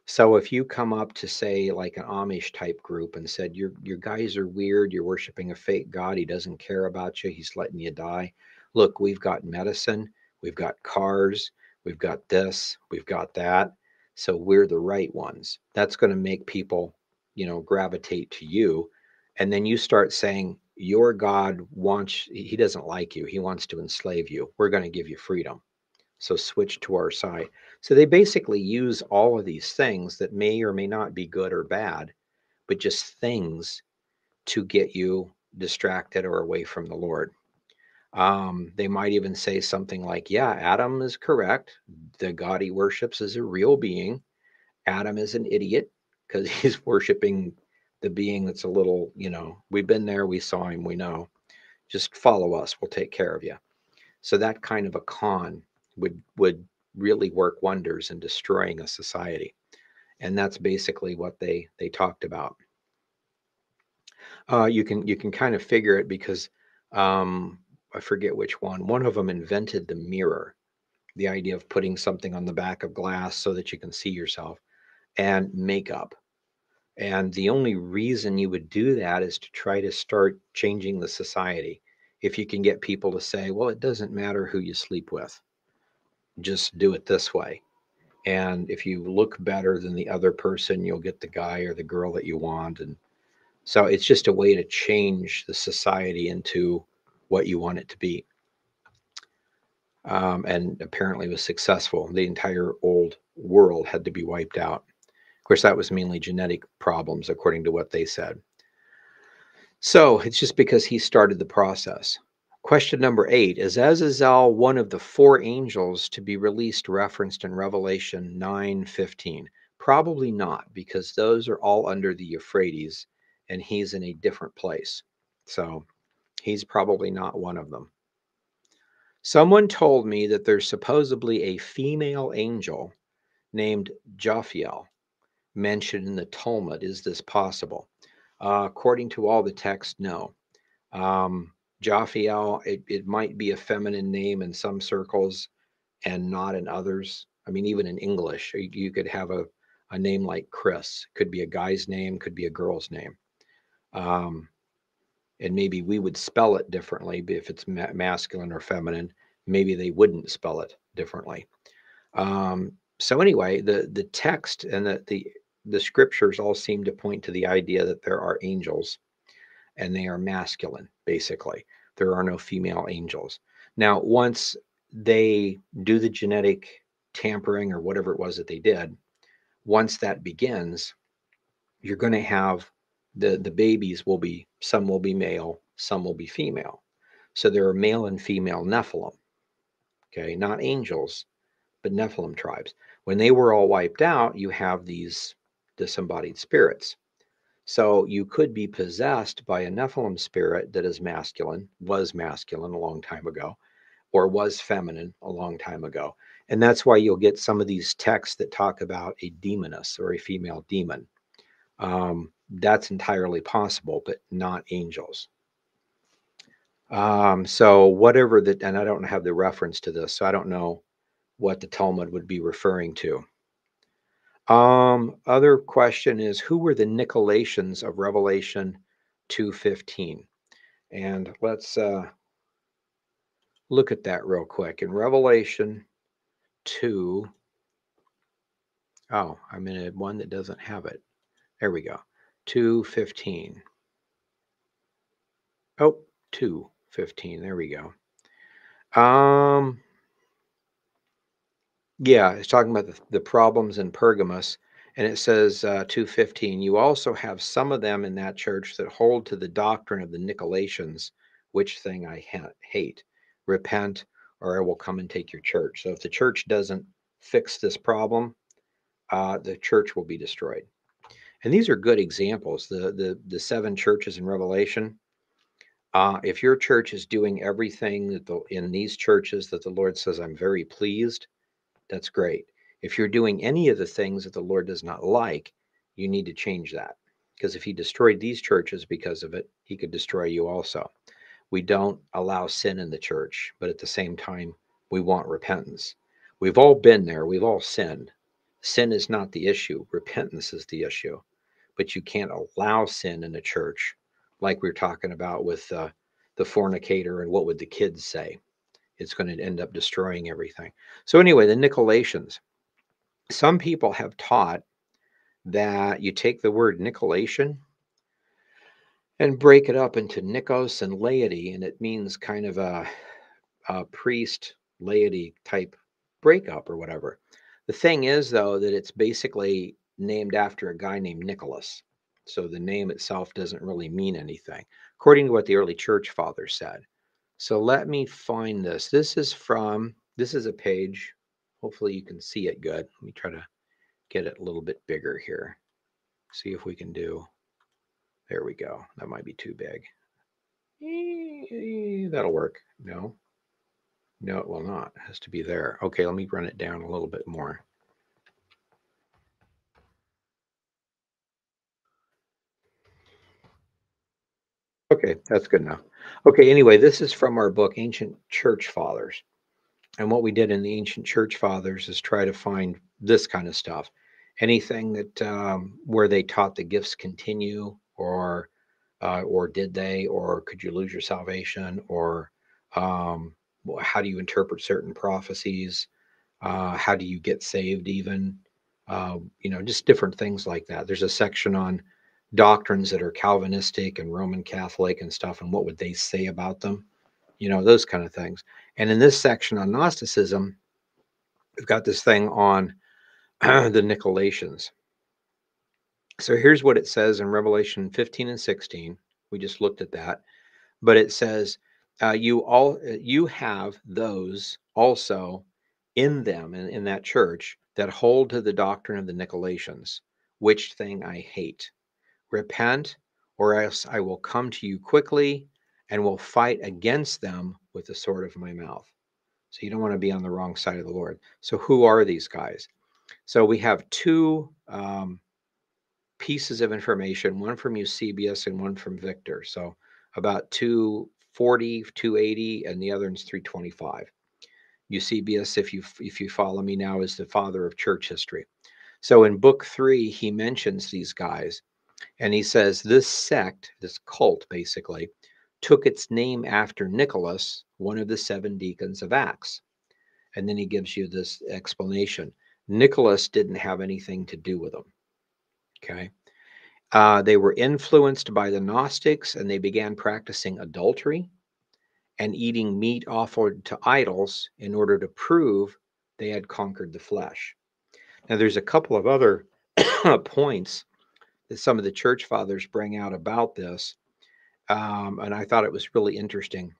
So if you come up to say like an Amish type group and said your your guys are weird, you're worshiping a fake god, he doesn't care about you, he's letting you die. Look, we've got medicine, we've got cars, we've got this, we've got that. So we're the right ones. That's going to make people, you know, gravitate to you. And then you start saying, Your God wants, he doesn't like you. He wants to enslave you. We're going to give you freedom. So switch to our side. So they basically use all of these things that may or may not be good or bad, but just things to get you distracted or away from the Lord. Um, they might even say something like, Yeah, Adam is correct. The God he worships is a real being. Adam is an idiot because he's worshiping the being that's a little, you know, we've been there, we saw him, we know. Just follow us, we'll take care of you. So that kind of a con would would really work wonders in destroying a society. And that's basically what they they talked about. Uh, you can you can kind of figure it because um, I forget which one. One of them invented the mirror, the idea of putting something on the back of glass so that you can see yourself, and makeup. And the only reason you would do that is to try to start changing the society. If you can get people to say, well, it doesn't matter who you sleep with, just do it this way. And if you look better than the other person, you'll get the guy or the girl that you want. And so it's just a way to change the society into what you want it to be. Um, and apparently was successful. The entire old world had to be wiped out. Of course, that was mainly genetic problems, according to what they said. So it's just because he started the process. Question number eight Is Azazel one of the four angels to be released referenced in Revelation 9 15? Probably not, because those are all under the Euphrates and he's in a different place. So He's probably not one of them. Someone told me that there's supposedly a female angel named Jophiel mentioned in the Talmud. Is this possible? Uh, according to all the text, no. Um, Jophiel, it, it might be a feminine name in some circles and not in others. I mean, even in English, you, you could have a, a name like Chris. Could be a guy's name, could be a girl's name. Um, and maybe we would spell it differently if it's ma- masculine or feminine maybe they wouldn't spell it differently um, so anyway the the text and the, the the scriptures all seem to point to the idea that there are angels and they are masculine basically there are no female angels now once they do the genetic tampering or whatever it was that they did once that begins you're going to have the the babies will be some will be male, some will be female. So there are male and female Nephilim. Okay, not angels, but Nephilim tribes. When they were all wiped out, you have these disembodied spirits. So you could be possessed by a Nephilim spirit that is masculine, was masculine a long time ago, or was feminine a long time ago. And that's why you'll get some of these texts that talk about a demoness or a female demon. Um, that's entirely possible, but not angels. Um, so whatever that, and I don't have the reference to this, so I don't know what the Talmud would be referring to. Um, other question is who were the Nicolaitans of Revelation 2:15? And let's uh, look at that real quick. In Revelation 2, oh, I'm in a one that doesn't have it. There we go. 215. Oh, 215. There we go. Um, yeah, it's talking about the, the problems in Pergamos. And it says uh, 215, you also have some of them in that church that hold to the doctrine of the Nicolaitans, which thing I ha- hate. Repent, or I will come and take your church. So if the church doesn't fix this problem, uh, the church will be destroyed. And these are good examples. The the the seven churches in Revelation. Uh, if your church is doing everything that the, in these churches that the Lord says, I'm very pleased, that's great. If you're doing any of the things that the Lord does not like, you need to change that. Because if he destroyed these churches because of it, he could destroy you also. we don't allow sin in the church, but at the same time, we want repentance. We've all been there, we've all sinned. Sin is not the issue, repentance is the issue. But you can't allow sin in the church, like we are talking about with uh, the fornicator and what would the kids say? It's going to end up destroying everything. So, anyway, the Nicolaitans. Some people have taught that you take the word Nicolaitan and break it up into Nikos and laity, and it means kind of a, a priest laity type breakup or whatever. The thing is, though, that it's basically named after a guy named Nicholas. So the name itself doesn't really mean anything, according to what the early church fathers said. So let me find this. This is from, this is a page. Hopefully you can see it good. Let me try to get it a little bit bigger here. See if we can do there we go. That might be too big. Eh, that'll work. No. No, it will not. It has to be there. Okay, let me run it down a little bit more. Okay, that's good enough. Okay, anyway, this is from our book, Ancient Church Fathers. And what we did in the Ancient Church Fathers is try to find this kind of stuff. Anything that um, where they taught the gifts continue or uh, or did they or could you lose your salvation or um, how do you interpret certain prophecies uh, how do you get saved even uh, you know just different things like that there's a section on doctrines that are calvinistic and roman catholic and stuff and what would they say about them you know those kind of things and in this section on gnosticism we've got this thing on the nicolaitans so here's what it says in Revelation 15 and 16. We just looked at that, but it says, uh, "You all uh, you have those also in them in, in that church that hold to the doctrine of the Nicolaitans, which thing I hate. Repent, or else I will come to you quickly and will fight against them with the sword of my mouth." So you don't want to be on the wrong side of the Lord. So who are these guys? So we have two. Um, pieces of information, one from Eusebius and one from Victor. So about 240, 280, and the other is 325. Eusebius, if you if you follow me now, is the father of church history. So in book three, he mentions these guys, and he says this sect, this cult, basically, took its name after Nicholas, one of the seven deacons of Acts. And then he gives you this explanation. Nicholas didn't have anything to do with them. Okay. Uh, they were influenced by the Gnostics and they began practicing adultery and eating meat offered to idols in order to prove they had conquered the flesh. Now, there's a couple of other points that some of the church fathers bring out about this, um, and I thought it was really interesting.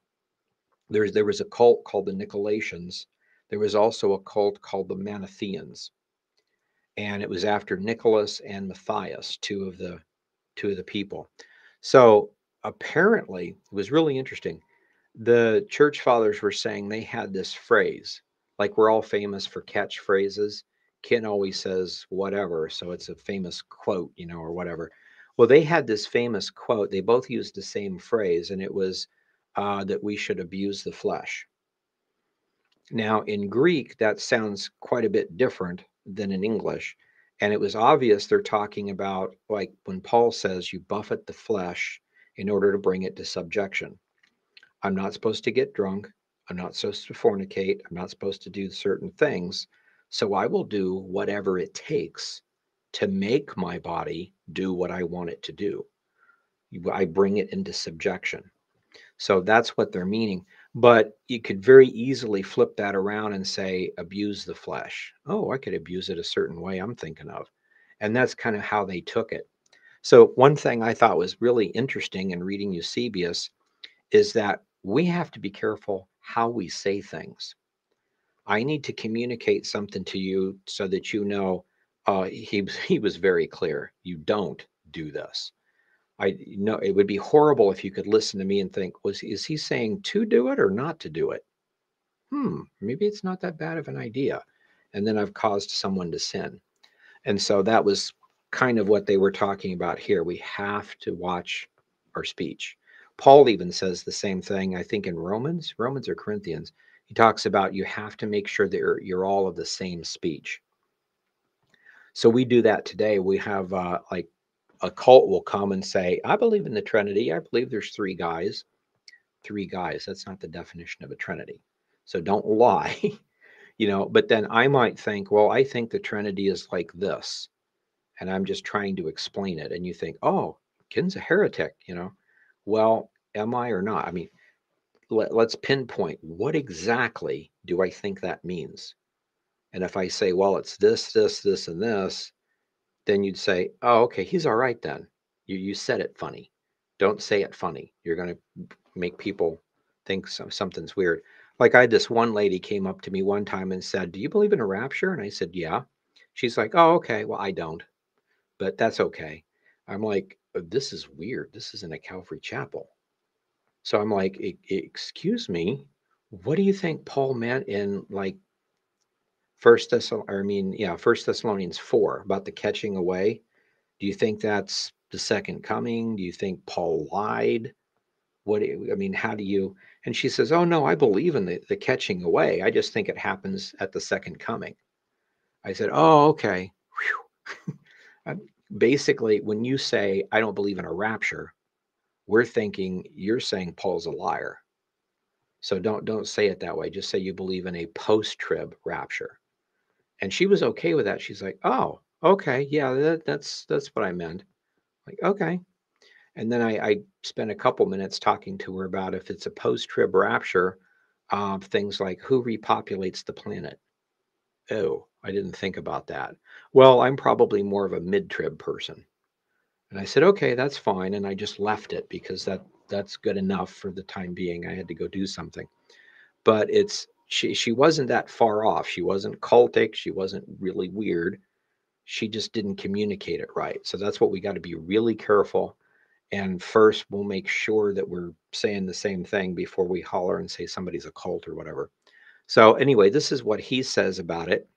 There's there was a cult called the Nicolaitans. There was also a cult called the Manichaeans and it was after Nicholas and Matthias, two of the two of the people. So apparently, it was really interesting. The church fathers were saying they had this phrase, like we're all famous for catchphrases. Ken always says whatever, so it's a famous quote, you know, or whatever. Well, they had this famous quote. They both used the same phrase, and it was uh, that we should abuse the flesh. Now, in Greek, that sounds quite a bit different than in English. And it was obvious they're talking about, like when Paul says, you buffet the flesh in order to bring it to subjection. I'm not supposed to get drunk. I'm not supposed to fornicate. I'm not supposed to do certain things. So I will do whatever it takes to make my body do what I want it to do. I bring it into subjection. So that's what they're meaning. But you could very easily flip that around and say, abuse the flesh. Oh, I could abuse it a certain way I'm thinking of. And that's kind of how they took it. So, one thing I thought was really interesting in reading Eusebius is that we have to be careful how we say things. I need to communicate something to you so that you know uh, he, he was very clear. You don't do this. I know it would be horrible if you could listen to me and think, was is he saying to do it or not to do it? Hmm, maybe it's not that bad of an idea. And then I've caused someone to sin. And so that was kind of what they were talking about here. We have to watch our speech. Paul even says the same thing, I think, in Romans, Romans or Corinthians. He talks about you have to make sure that you're, you're all of the same speech. So we do that today. We have uh, like a cult will come and say, I believe in the Trinity. I believe there's three guys. Three guys. That's not the definition of a Trinity. So don't lie. you know, but then I might think, well, I think the Trinity is like this. And I'm just trying to explain it. And you think, oh, Ken's a heretic, you know. Well, am I or not? I mean, let, let's pinpoint what exactly do I think that means? And if I say, well, it's this, this, this, and this, then you'd say, oh, okay, he's all right then. You, you said it funny. Don't say it funny. You're going to make people think some, something's weird. Like I had this one lady came up to me one time and said, do you believe in a rapture? And I said, yeah. She's like, oh, okay. Well, I don't, but that's okay. I'm like, uh, this is weird. This isn't a Calvary Chapel. So I'm like, excuse me, what do you think Paul meant in like First Thessalonians, I mean, yeah, First Thessalonians four about the catching away. Do you think that's the second coming? Do you think Paul lied? What you, I mean, how do you? And she says, "Oh no, I believe in the the catching away. I just think it happens at the second coming." I said, "Oh, okay." Basically, when you say I don't believe in a rapture, we're thinking you're saying Paul's a liar. So don't don't say it that way. Just say you believe in a post-trib rapture. And she was okay with that. She's like, "Oh, okay, yeah, that, that's that's what I meant." Like, okay. And then I, I spent a couple minutes talking to her about if it's a post-trib rapture, uh, things like who repopulates the planet. Oh, I didn't think about that. Well, I'm probably more of a mid-trib person. And I said, okay, that's fine. And I just left it because that that's good enough for the time being. I had to go do something. But it's she she wasn't that far off. She wasn't cultic. She wasn't really weird. She just didn't communicate it right. So that's what we got to be really careful. And first, we'll make sure that we're saying the same thing before we holler and say somebody's a cult or whatever. So anyway, this is what he says about it.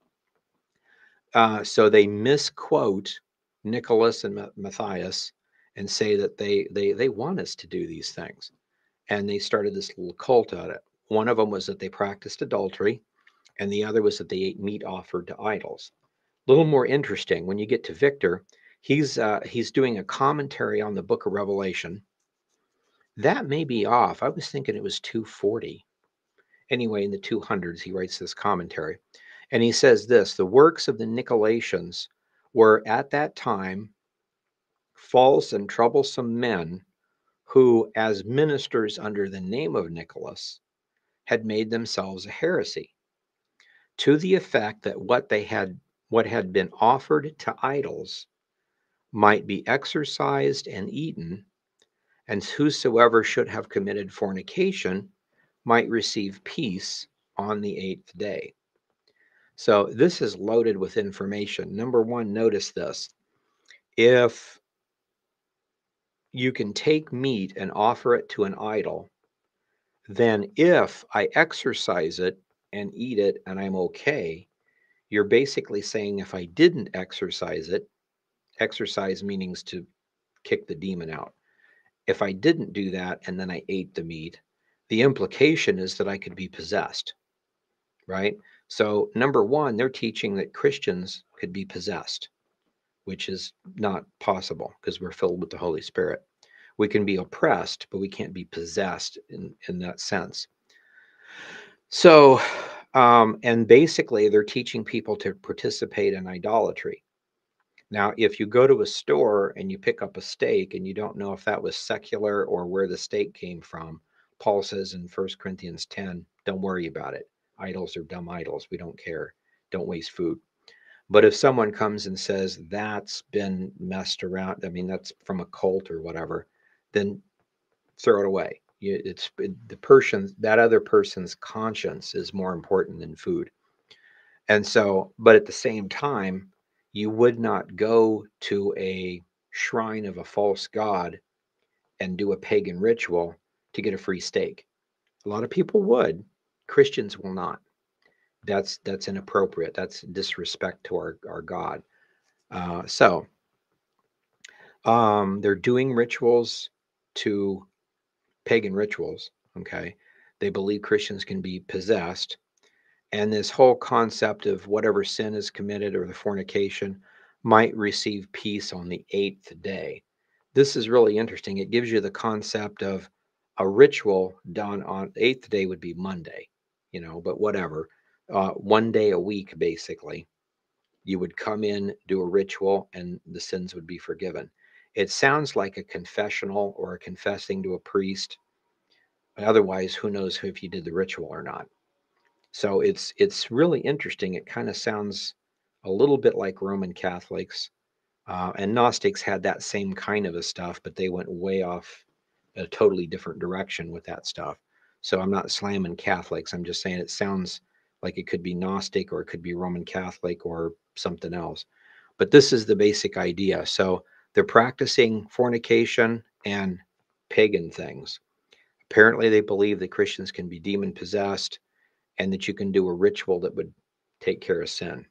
Uh, so they misquote Nicholas and Matthias and say that they they they want us to do these things, and they started this little cult at it. One of them was that they practiced adultery, and the other was that they ate meat offered to idols. A little more interesting when you get to Victor, he's uh, he's doing a commentary on the Book of Revelation. That may be off. I was thinking it was 240. Anyway, in the 200s, he writes this commentary, and he says this: the works of the Nicolaitans were at that time false and troublesome men who, as ministers under the name of Nicholas, had made themselves a heresy to the effect that what they had what had been offered to idols might be exorcised and eaten and whosoever should have committed fornication might receive peace on the eighth day so this is loaded with information number one notice this if you can take meat and offer it to an idol then if I exorcise it and eat it and I'm okay, you're basically saying if I didn't exorcise it, exorcise meanings to kick the demon out. If I didn't do that and then I ate the meat, the implication is that I could be possessed, right? So, number one, they're teaching that Christians could be possessed, which is not possible because we're filled with the Holy Spirit we can be oppressed, but we can't be possessed in, in that sense. So, um, and basically, they're teaching people to participate in idolatry. Now, if you go to a store and you pick up a steak and you don't know if that was secular or where the steak came from, Paul says in 1 Corinthians 10, don't worry about it. Idols are dumb idols. We don't care. Don't waste food. But if someone comes and says that's been messed around, I mean, that's from a cult or whatever, then throw it away. It's the person that other person's conscience is more important than food. And so, but at the same time, you would not go to a shrine of a false god and do a pagan ritual to get a free steak. A lot of people would. Christians will not. That's that's inappropriate. That's disrespect to our our God. Uh, so um, they're doing rituals to pagan rituals. Okay. They believe Christians can be possessed. And this whole concept of whatever sin is committed or the fornication might receive peace on the eighth day. This is really interesting. It gives you the concept of a ritual done on eighth day would be Monday, you know, but whatever. Uh, one day a week, basically. You would come in, do a ritual, and the sins would be forgiven. It sounds like a confessional or a confessing to a priest. But otherwise, who knows if you did the ritual or not. So it's it's really interesting. It kind of sounds a little bit like Roman Catholics. Uh, and Gnostics had that same kind of a stuff, but they went way off a totally different direction with that stuff. So I'm not slamming Catholics. I'm just saying it sounds like it could be Gnostic or it could be Roman Catholic or something else. But this is the basic idea. So they're practicing fornication and pagan things. Apparently, they believe that Christians can be demon possessed and that you can do a ritual that would take care of sin.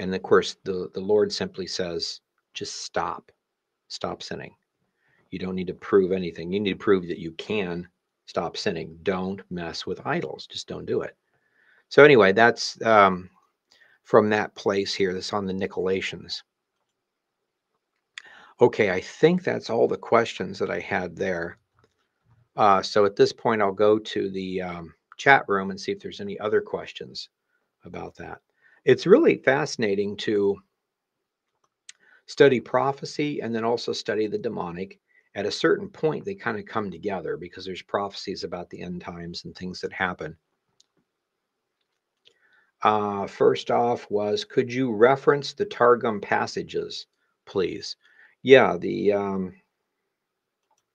And of course, the, the Lord simply says, just stop, stop sinning. You don't need to prove anything. You need to prove that you can stop sinning. Don't mess with idols. Just don't do it. So, anyway, that's um, from that place here. That's on the Nicolaitans. Okay, I think that's all the questions that I had there. Uh, so at this point, I'll go to the um, chat room and see if there's any other questions about that. It's really fascinating to study prophecy and then also study the demonic. At a certain point, they kind of come together because there's prophecies about the end times and things that happen. Uh, first off, was could you reference the Targum passages, please? Yeah, the um,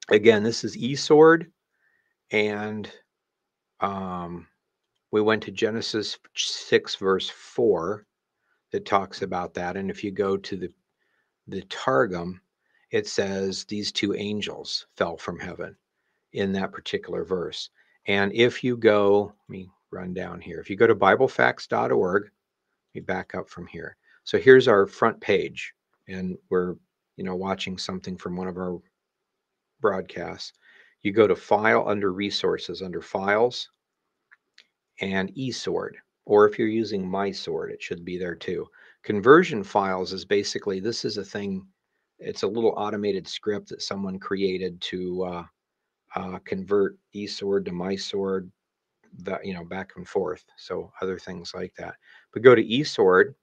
again, this is eSword, and um, we went to Genesis 6, verse 4, that talks about that. And if you go to the, the Targum, it says these two angels fell from heaven in that particular verse. And if you go, let me run down here. If you go to BibleFacts.org, let me back up from here. So here's our front page, and we're you know watching something from one of our broadcasts. You go to File under Resources, under Files, and eSword. Or if you're using MySword, it should be there too. Conversion files is basically this is a thing. It's a little automated script that someone created to uh, uh, convert eSword to MySword, that you know back and forth. So other things like that. But go to eSword.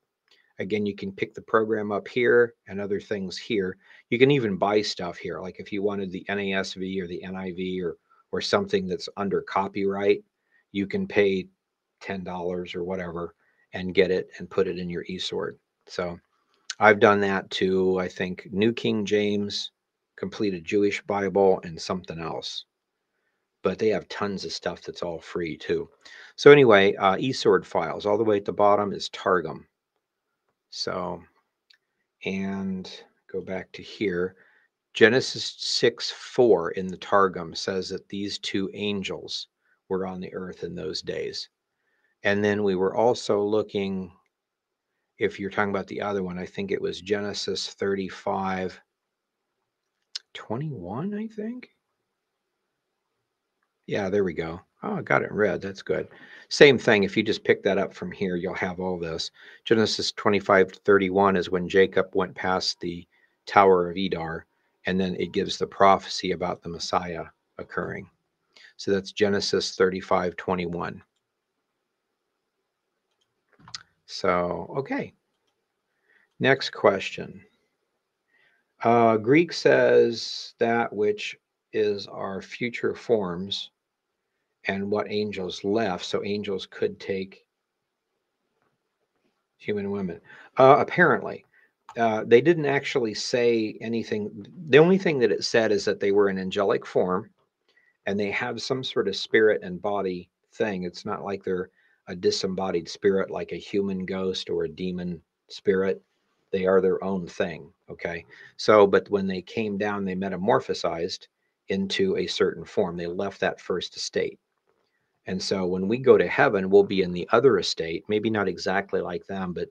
Again, you can pick the program up here and other things here. You can even buy stuff here, like if you wanted the NASV or the NIV or or something that's under copyright you can pay $10 or whatever and get it and put it in your eSword. So I've done that to, I think, New King James, completed Jewish Bible, and something else. But they have tons of stuff that's all free too. So anyway, uh, eSword files. All the way at the bottom is Targum. So, and go back to here. Genesis 6 4 in the Targum says that these two angels were on the earth in those days. And then we were also looking, if you're talking about the other one, I think it was Genesis 35 21, I think. Yeah, there we go. Oh, I got it red. That's good. Same thing. If you just pick that up from here, you'll have all this. Genesis 25 31 is when Jacob went past the Tower of Edar, and then it gives the prophecy about the Messiah occurring. So that's Genesis 35 21. So, okay. Next question. Uh, Greek says that which is our future forms and what angels left. So, angels could take human women. Uh, apparently, uh, they didn't actually say anything. The only thing that it said is that they were in angelic form and they have some sort of spirit and body thing. It's not like they're a disembodied spirit like a human ghost or a demon spirit. They are their own thing. Okay. So, but when they came down, they metamorphosized into a certain form. They left that first estate. And so when we go to heaven, we'll be in the other estate, maybe not exactly like them, but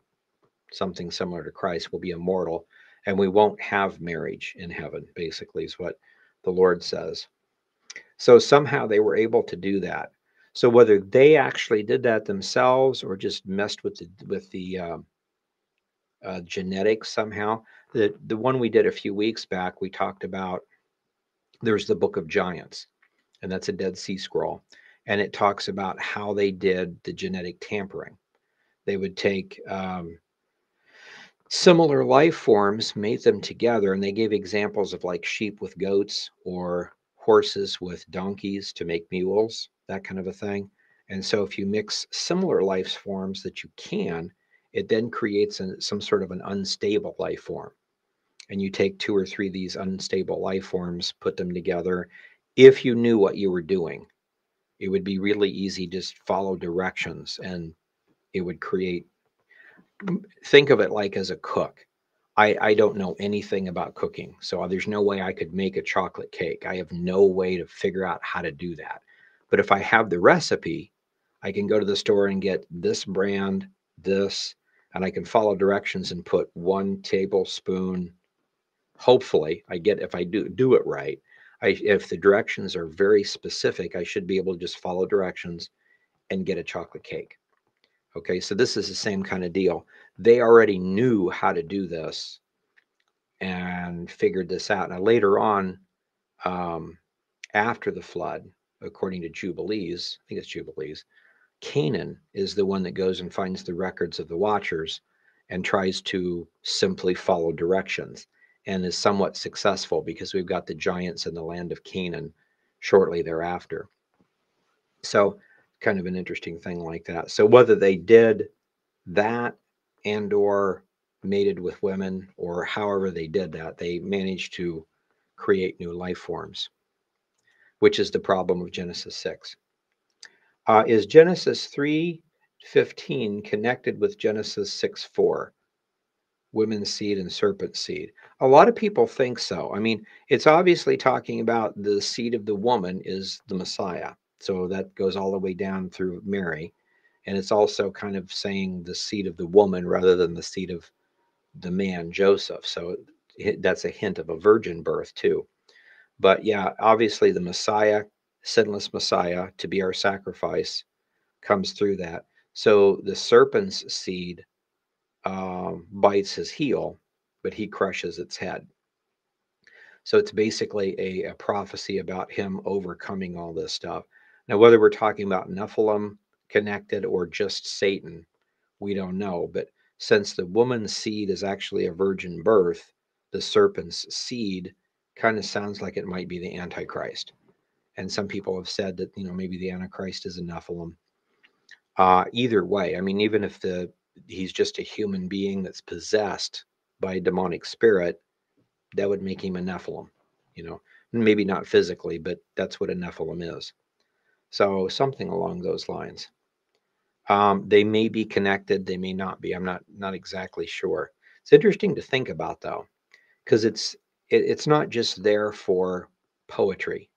something similar to Christ. We'll be immortal and we won't have marriage in heaven, basically, is what the Lord says. So somehow they were able to do that. So whether they actually did that themselves or just messed with the with the um, uh, genetics somehow, the the one we did a few weeks back, we talked about. There's the Book of Giants, and that's a Dead Sea Scroll, and it talks about how they did the genetic tampering. They would take um, similar life forms, mate them together, and they gave examples of like sheep with goats or horses with donkeys to make mules, that kind of a thing. And so if you mix similar life forms that you can, it then creates an, some sort of an unstable life form. And you take two or three of these unstable life forms, put them together. If you knew what you were doing, it would be really easy. Just follow directions and it would create. Think of it like as a cook. I, I don't know anything about cooking, so there's no way I could make a chocolate cake. I have no way to figure out how to do that. But if I have the recipe, I can go to the store and get this brand, this, and I can follow directions and put one tablespoon. Hopefully, I get if I do do it right. I, if the directions are very specific, I should be able to just follow directions and get a chocolate cake. Okay, so this is the same kind of deal. They already knew how to do this and figured this out. Now, later on, um, after the flood, according to Jubilees, I think it's Jubilees, Canaan is the one that goes and finds the records of the Watchers and tries to simply follow directions and is somewhat successful because we've got the giants in the land of Canaan shortly thereafter. So, kind of an interesting thing like that. So whether they did that and or mated with women or however they did that, they managed to create new life forms, which is the problem of Genesis 6. Uh, is Genesis 3:15 connected with Genesis 6:4? Women's seed and serpent seed. A lot of people think so. I mean, it's obviously talking about the seed of the woman is the Messiah. So that goes all the way down through Mary. And it's also kind of saying the seed of the woman rather than the seed of the man, Joseph. So that's a hint of a virgin birth, too. But yeah, obviously the Messiah, sinless Messiah, to be our sacrifice, comes through that. So the serpent's seed um, bites his heel, but he crushes its head. So it's basically a, a prophecy about him overcoming all this stuff. Now, whether we're talking about Nephilim connected or just Satan, we don't know. But since the woman's seed is actually a virgin birth, the serpent's seed kind of sounds like it might be the Antichrist. And some people have said that, you know, maybe the Antichrist is a Nephilim. Uh, either way, I mean, even if the he's just a human being that's possessed by a demonic spirit, that would make him a Nephilim, you know, maybe not physically, but that's what a Nephilim is. So something along those lines. Um, they may be connected, they may not be. I'm not not exactly sure. It's interesting to think about though, because it's it, it's not just there for poetry.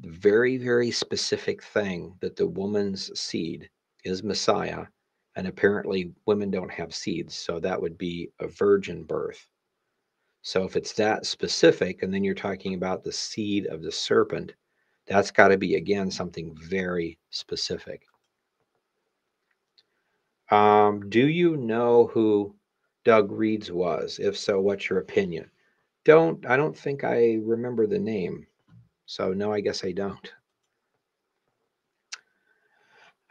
The very very specific thing that the woman's seed is Messiah, and apparently women don't have seeds, so that would be a virgin birth. So if it's that specific, and then you're talking about the seed of the serpent, that's got to be, again, something very specific. Um, do you know who Doug Reeds was? If so, what's your opinion? Don't, I don't think I remember the name. So, no, I guess I don't.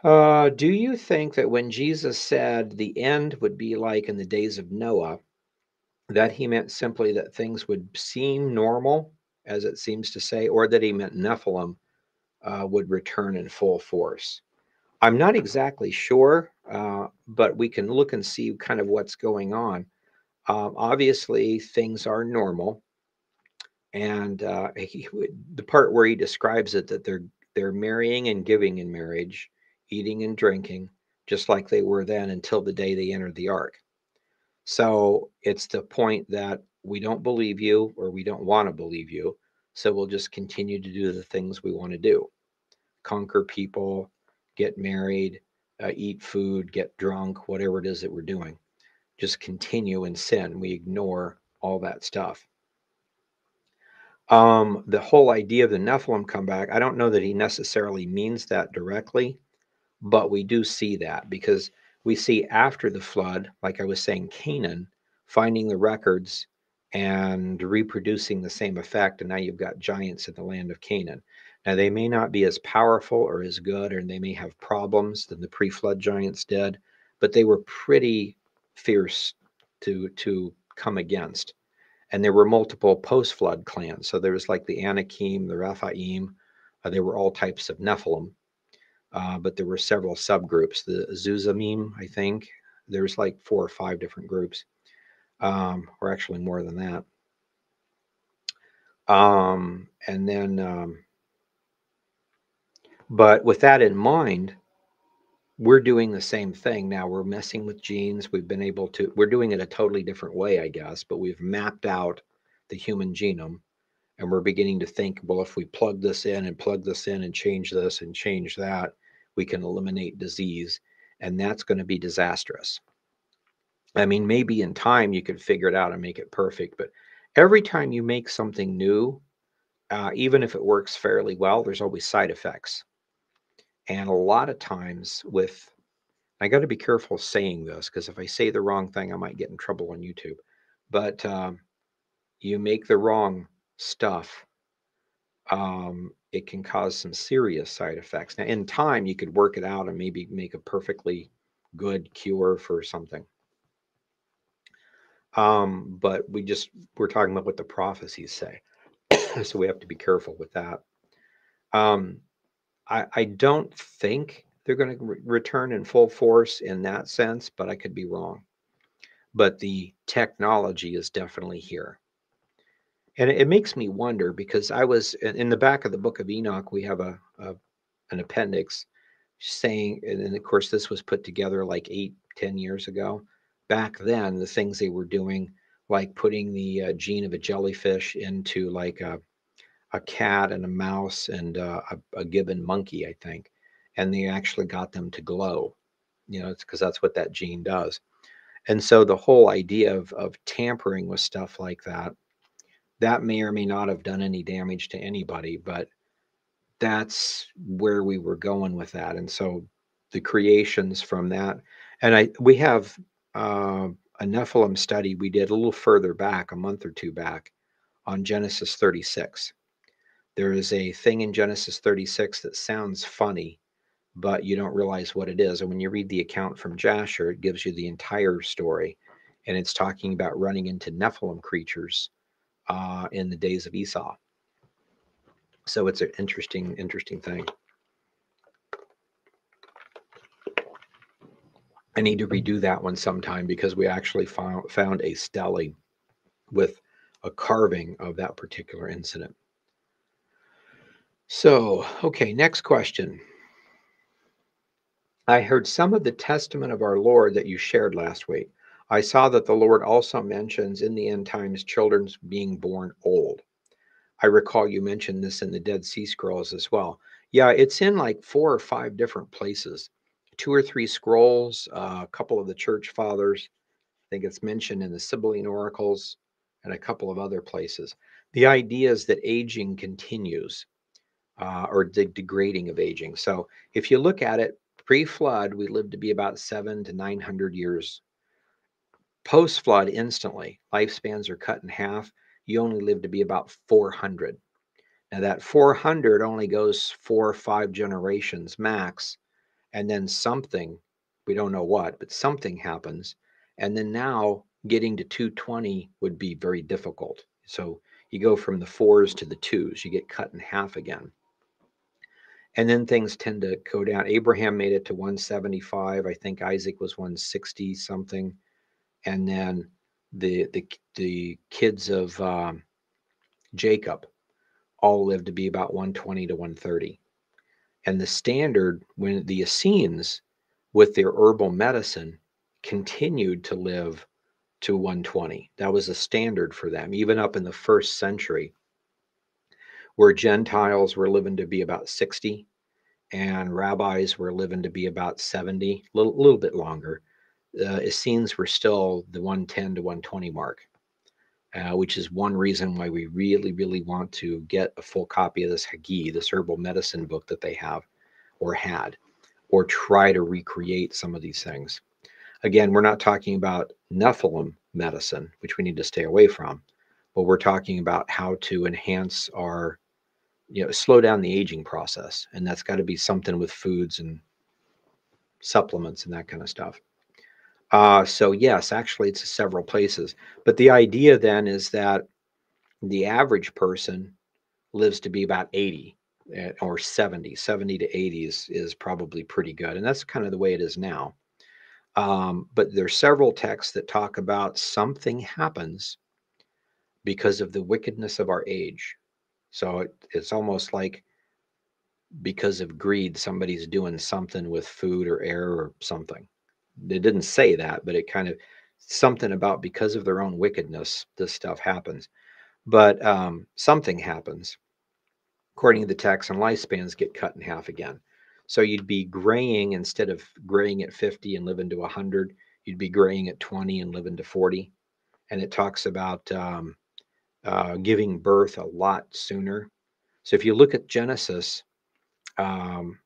Uh, do you think that when Jesus said the end would be like in the days of Noah, that he meant simply that things would seem normal as it seems to say, or that he meant Nephilim uh, would return in full force. I'm not exactly sure, uh, but we can look and see kind of what's going on. Um, obviously, things are normal, and uh, he, the part where he describes it that they're they're marrying and giving in marriage, eating and drinking, just like they were then until the day they entered the ark. So it's the point that we don't believe you or we don't want to believe you. So we'll just continue to do the things we want to do conquer people, get married, uh, eat food, get drunk, whatever it is that we're doing. Just continue in sin. We ignore all that stuff. Um, the whole idea of the Nephilim come back, I don't know that he necessarily means that directly, but we do see that because we see after the flood, like I was saying, Canaan finding the records and reproducing the same effect. And now you've got giants in the land of Canaan. Now, they may not be as powerful or as good, or they may have problems than the pre flood giants did, but they were pretty fierce to, to come against. And there were multiple post flood clans. So there was like the Anakim, the Rephaim. uh, there were all types of Nephilim. Uh, but there were several subgroups. The Zuzamim, I think, there's like four or five different groups, um, or actually more than that. Um, and then um, but with that in mind, we're doing the same thing now. We're messing with genes. We've been able to, we're doing it a totally different way, I guess, but we've mapped out the human genome and we're beginning to think, well, if we plug this in and plug this in and change this and change that, we can eliminate disease. And that's going to be disastrous. I mean, maybe in time you could figure it out and make it perfect, but every time you make something new, uh, even if it works fairly well, there's always side effects. And a lot of times with, I got to be careful saying this because if I say the wrong thing, I might get in trouble on YouTube. But um, you make the wrong stuff, um, it can cause some serious side effects. Now, in time, you could work it out and maybe make a perfectly good cure for something. Um, but we just, we're talking about what the prophecies say. so we have to be careful with that. Um, I, I don't think they're going to re- return in full force in that sense, but I could be wrong. But the technology is definitely here. And it, it makes me wonder because I was in the back of the book of Enoch, we have a, a an appendix saying, and of course, this was put together like eight, ten years ago. Back then, the things they were doing, like putting the uh, gene of a jellyfish into like a a cat and a mouse and uh, a, a gibbon monkey, I think, and they actually got them to glow. You know, it's because that's what that gene does. And so the whole idea of of tampering with stuff like that, that may or may not have done any damage to anybody, but that's where we were going with that. And so the creations from that, and I we have uh, a Nephilim study we did a little further back, a month or two back, on Genesis 36 there is a thing in Genesis 36 that sounds funny, but you don't realize what it is. And when you read the account from Jasher, it gives you the entire story. And it's talking about running into Nephilim creatures uh, in the days of Esau. So it's an interesting, interesting thing. I need to redo that one sometime because we actually found, found a stele with a carving of that particular incident. So, okay, next question. I heard some of the testament of our Lord that you shared last week. I saw that the Lord also mentions in the end times children's being born old. I recall you mentioned this in the Dead Sea Scrolls as well. Yeah, it's in like four or five different places, two or three scrolls, uh, a couple of the church fathers. I think it's mentioned in the Sibylline oracles and a couple of other places. The idea is that aging continues uh, or the degrading of aging. So if you look at it, pre-flood, we lived to be about seven to 900 years. Post-flood, instantly, lifespans are cut in half. You only live to be about 400. Now that 400 only goes four or five generations max, and then something, we don't know what, but something happens. And then now getting to 220 would be very difficult. So you go from the fours to the twos, you get cut in half again and then things tend to go down. Abraham made it to 175. I think Isaac was 160 something, and then the the the kids of um, Jacob all lived to be about 120 to 130. And the standard when the Essenes, with their herbal medicine, continued to live to 120. That was a standard for them, even up in the first century where Gentiles were living to be about 60 and rabbis were living to be about 70, a little, little bit longer. Uh, Essenes were still the 110 to 120 mark. uh, which is one reason why we really, really want to get a full copy of this Hagi, this herbal medicine book that they have or had, or try to recreate some of these things. Again, we're not talking about Nephilim medicine, which we need to stay away from, but we're talking about how to enhance our, you know, slow down the aging process. And that's got to be something with foods and supplements and that kind of stuff. Uh, so yes, actually it's several places. But the idea then is that the average person lives to be about 80 eh, or 70. 70 to 80 is, is probably pretty good. And that's kind of the way it is now. Um, but there's several texts that talk about something happens because of the wickedness of our age. So it, it's almost like because of greed, somebody's doing something with food or air or something. They didn't say that, but it kind of something about because of their own wickedness, this stuff happens. But um, something happens. According to the text, and lifespans get cut in half again. So you'd be graying instead of graying at 50 and living to 100, you'd be graying at 20 and living to 40. And it talks about um, uh, giving birth a lot sooner. So if you look at Genesis, um,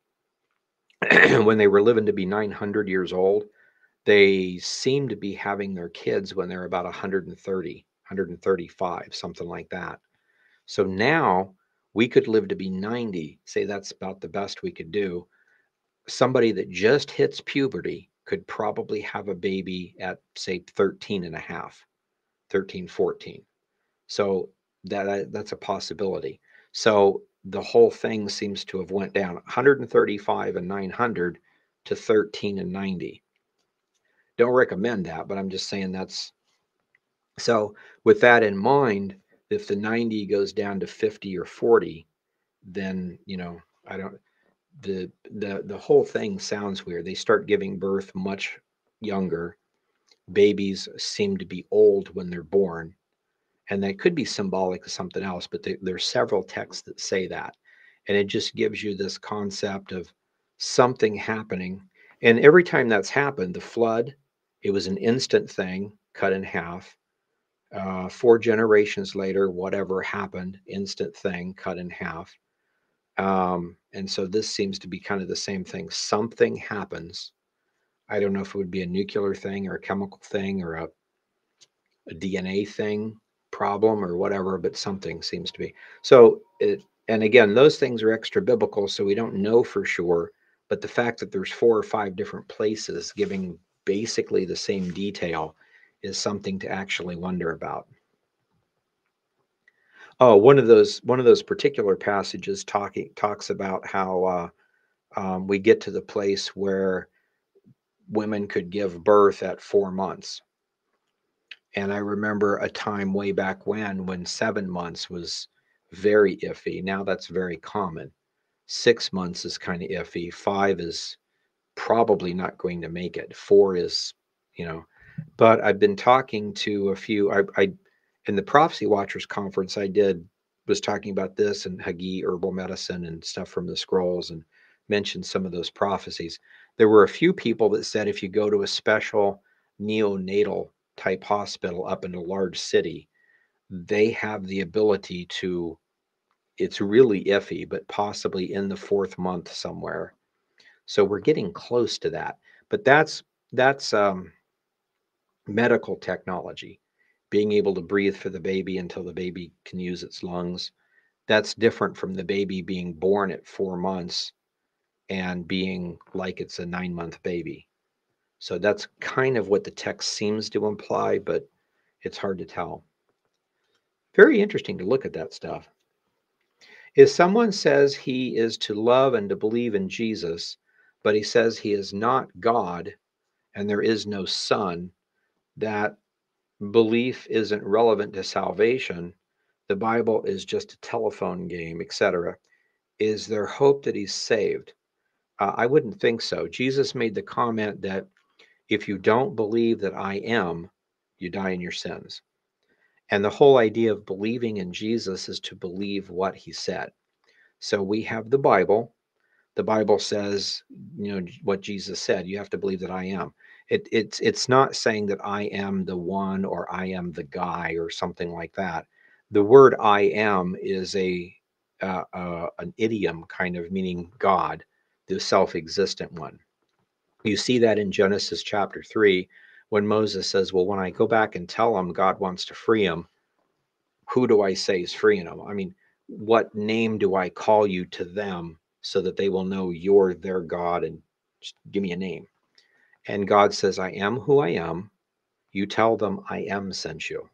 when they were living to be 900 years old, they seem to be having their kids when they're about 130, 135, something like that. So now we could live to be 90 say that's about the best we could do somebody that just hits puberty could probably have a baby at say 13 and a half 13 14 so that that's a possibility. So the whole thing seems to have went down 135 and 900 to 13 and 90 don't recommend that but i'm just saying that's so with that in mind if the 90 goes down to 50 or 40 then you know i don't the the the whole thing sounds weird. They start giving birth much younger. Babies seem to be old when they're born and that could be symbolic of something else but there, there's several texts that say that and it just gives you this concept of something happening and every time that's happened the flood it was an instant thing cut in half uh, four generations later, whatever happened, instant thing, cut in half. Um, and so this seems to be kind of the same thing. Something happens. I don't know if it would be a nuclear thing or a chemical thing or a, a DNA thing problem or whatever, but something seems to be. So, it, and again, those things are extra biblical, so we don't know for sure. But the fact that there's four or five different places giving basically the same detail is something to actually wonder about. Oh, one of those one of those particular passages talking talks about how uh, um, we get to the place where women could give birth at four months. And I remember a time way back when when seven months was very iffy. Now that's very common. Six months is kind of iffy. Five is probably not going to make it. Four is, you know, but I've been talking to a few. I, I in the Prophecy Watchers conference I did was talking about this and Hagi herbal medicine and stuff from the scrolls and mentioned some of those prophecies. There were a few people that said if you go to a special neonatal type hospital up in a large city, they have the ability to it's really iffy, but possibly in the fourth month somewhere. So we're getting close to that. But that's that's um medical technology, being able to breathe for the baby until the baby can use its lungs. That's different from the baby being born at four months and being like it's a nine month baby. So that's kind of what the text seems to imply, but it's hard to tell. Very interesting to look at that stuff. If someone says he is to love and to believe in Jesus, but he says he is not God and there is no Son, that belief isn't relevant to salvation, the Bible is just a telephone game, etc. Is there hope that he's saved? Uh, I wouldn't think so. Jesus made the comment that if you don't believe that I am, you die in your sins. And the whole idea of believing in Jesus is to believe what he said. So we have the Bible, the Bible says, you know, what Jesus said, you have to believe that I am. It, it's it's not saying that I am the one or I am the guy or something like that. The word I am is a uh, uh, an idiom kind of meaning God, the self-existent one. You see that in Genesis chapter three when Moses says, "Well, when I go back and tell him God wants to free him, who do I say is freeing him? I mean, what name do I call you to them so that they will know you're their God and just give me a name. And God says, I am who I am. You tell them I am sent you.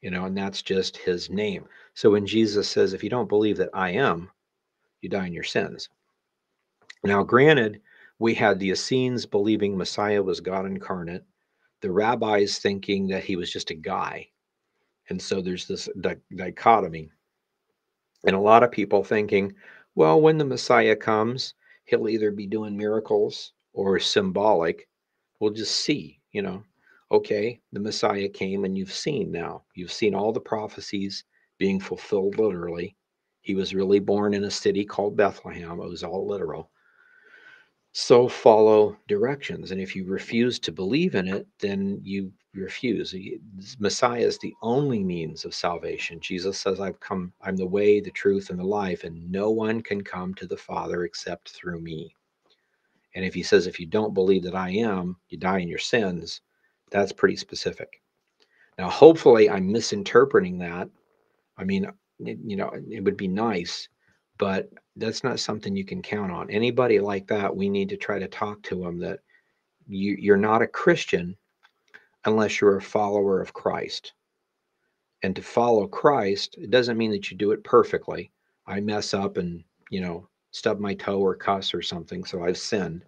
You know, and that's just his name. So when Jesus says, if you don't believe that I am, you die in your sins. Now, granted, we had the Essenes believing Messiah was God incarnate, the rabbis thinking that he was just a guy. And so there's this di- dichotomy. And a lot of people thinking, well, when the Messiah comes, he'll either be doing miracles or symbolic. We'll just see, you know. Okay, the Messiah came and you've seen now. You've seen all the prophecies being fulfilled literally. He was really born in a city called Bethlehem. It was all literal. So follow directions. And if you refuse to believe in it, then you refuse. Messiah is the only means of salvation. Jesus says, I've come, I'm the way, the truth, and the life, and no one can come to the Father except through me. And if he says, if you don't believe that I am, you die in your sins, that's pretty specific. Now, hopefully, I'm misinterpreting that. I mean, you know, it would be nice, but that's not something you can count on. Anybody like that, we need to try to talk to them that you, you're not a Christian unless you're a follower of Christ. And to follow Christ, it doesn't mean that you do it perfectly. I mess up and, you know, stub my toe or cuss or something, so I've sinned.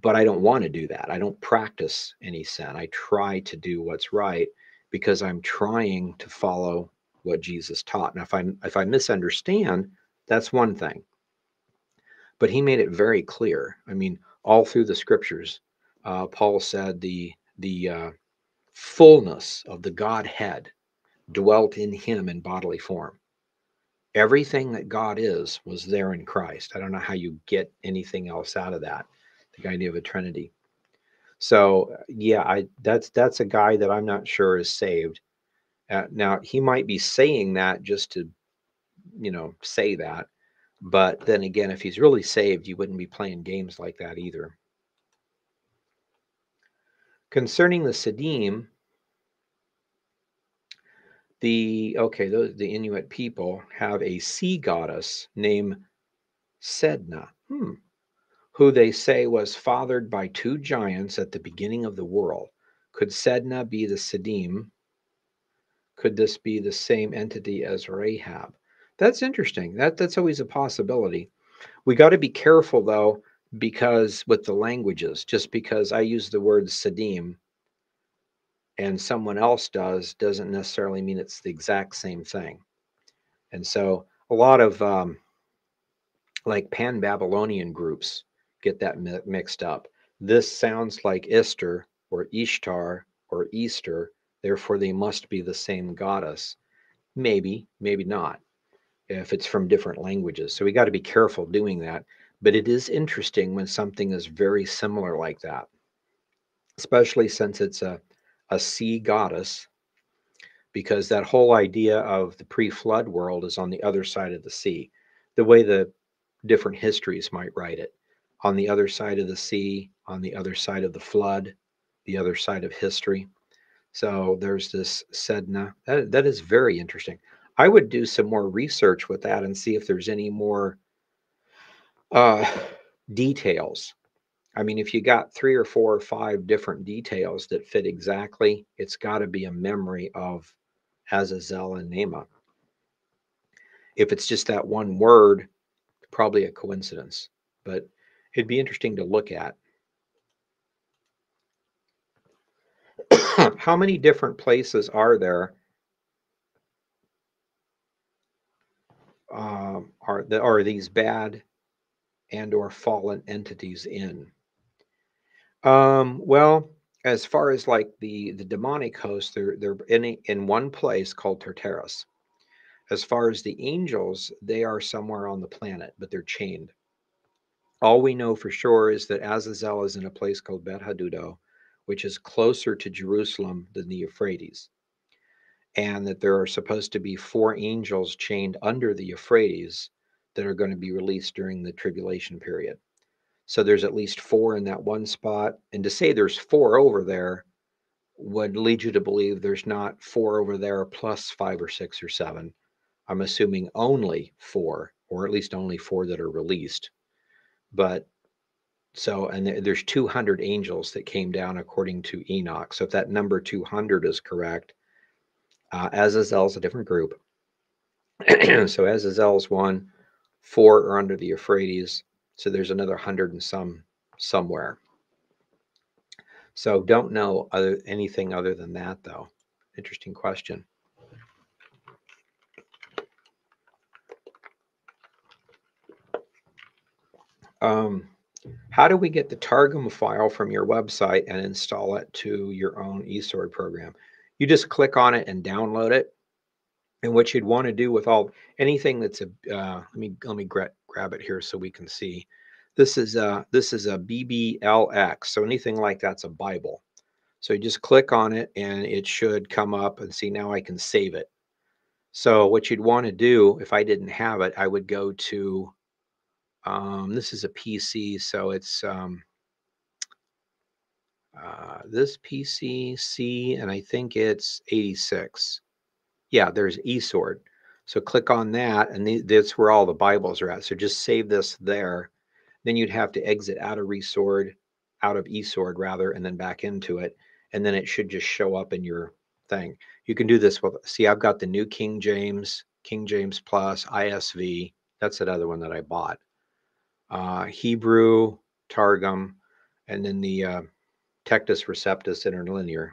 But I don't want to do that. I don't practice any sin. I try to do what's right because I'm trying to follow what Jesus taught. Now, if I if I misunderstand, that's one thing. But he made it very clear. I mean, all through the scriptures, uh, Paul said the the uh, fullness of the Godhead dwelt in him in bodily form. Everything that God is was there in Christ. I don't know how you get anything else out of that, the idea of a Trinity. So yeah, I that's that's a guy that I'm not sure is saved. Uh, now he might be saying that just to, you know, say that, but then again, if he's really saved, you wouldn't be playing games like that either. Concerning the Siddim, the okay, the, the Inuit people have a sea goddess named Sedna, hmm, who they say was fathered by two giants at the beginning of the world. Could Sedna be the Siddim? Could this be the same entity as Rahab? That's interesting. That that's always a possibility. We got to be careful though because with the languages, just because I use the word Siddim and someone else does, doesn't necessarily mean it's the exact same thing. And so a lot of um, like pan Babylonian groups get that mi- mixed up. This sounds like Esther or Ishtar or Easter, therefore they must be the same goddess. Maybe, maybe not, if it's from different languages. So we got to be careful doing that. But it is interesting when something is very similar like that, especially since it's a, a sea goddess, because that whole idea of the pre flood world is on the other side of the sea. The way the different histories might write it on the other side of the sea, on the other side of the flood, the other side of history. So there's this Sedna. That, that is very interesting. I would do some more research with that and see if there's any more uh, details. I mean, if you got three or four or five different details that fit exactly, it's got to be a memory of Azazel and Naamah. If it's just that one word, probably a coincidence, but it'd be interesting to look at. How many different places are there um, are are these bad and or fallen entities in? Um, well, as far as like the the demonic hosts, they're they're in a, in one place called Tartarus. As far as the angels, they are somewhere on the planet, but they're chained. All we know for sure is that Azazel is in a place called Bet Hadudo, which is closer to Jerusalem than the Euphrates, and that there are supposed to be four angels chained under the Euphrates that are going to be released during the tribulation period. So there's at least four in that one spot. And to say there's four over there would lead you to believe there's not four over there plus five or six or seven. I'm assuming only four, or at least only four that are released. But so, and there's 200 angels that came down according to Enoch. So if that number 200 is correct, uh, Azazel is a different group. so Azazel is one, four are under the Euphrates. So there's another hundred and some somewhere. So don't know other, anything other than that, though. Interesting question. Um, how do we get the Targum file from your website and install it to your own eSword program? You just click on it and download it. And what you'd want to do with all anything that's a uh, let me let me gra grab it here so we can see. This is a this is a BBLX. So anything like that's a Bible. So you just click on it and it should come up and see now I can save it. So what you'd want to do if I didn't have it, I would go to um, this is a PC, so it's um, uh, this PC C, and I think it's 86. Yeah, there's eSword. So click on that, and that's where all the Bibles are at. So just save this there. Then you'd have to exit out of Resword, out of eSword rather, and then back into it. And then it should just show up in your thing. You can do this with, see, I've got the new King James, King James Plus, ISV. That's another one that I bought uh, Hebrew, Targum, and then the uh, Textus Receptus Interlinear.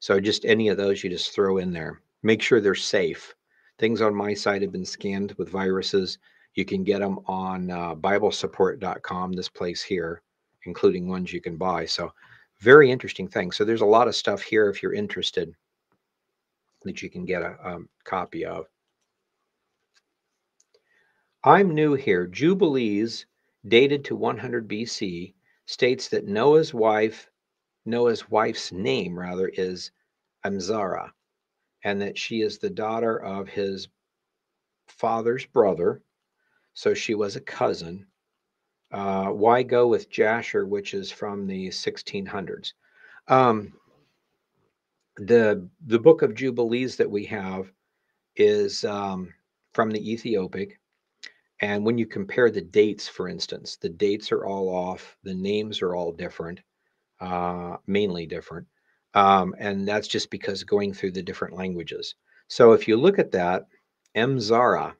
So just any of those you just throw in there. Make sure they're safe. Things on my site have been scanned with viruses. You can get them on uh, BibleSupport.com, this place here, including ones you can buy. So very interesting thing. So there's a lot of stuff here if you're interested that you can get a, a copy of. I'm new here. Jubilees dated to 100 BC, states that Noah's wife, Noah's wife's name rather, is Amzara, and that she is the daughter of his father's brother. So she was a cousin. Uh, why go with Jasher, which is from the 1600s? Um, the the book of Jubilees that we have is um, from the Ethiopic, and when you compare the dates, for instance, the dates are all off, the names are all different, uh, mainly different. Um, and that's just because going through the different languages. So if you look at that, M Zara,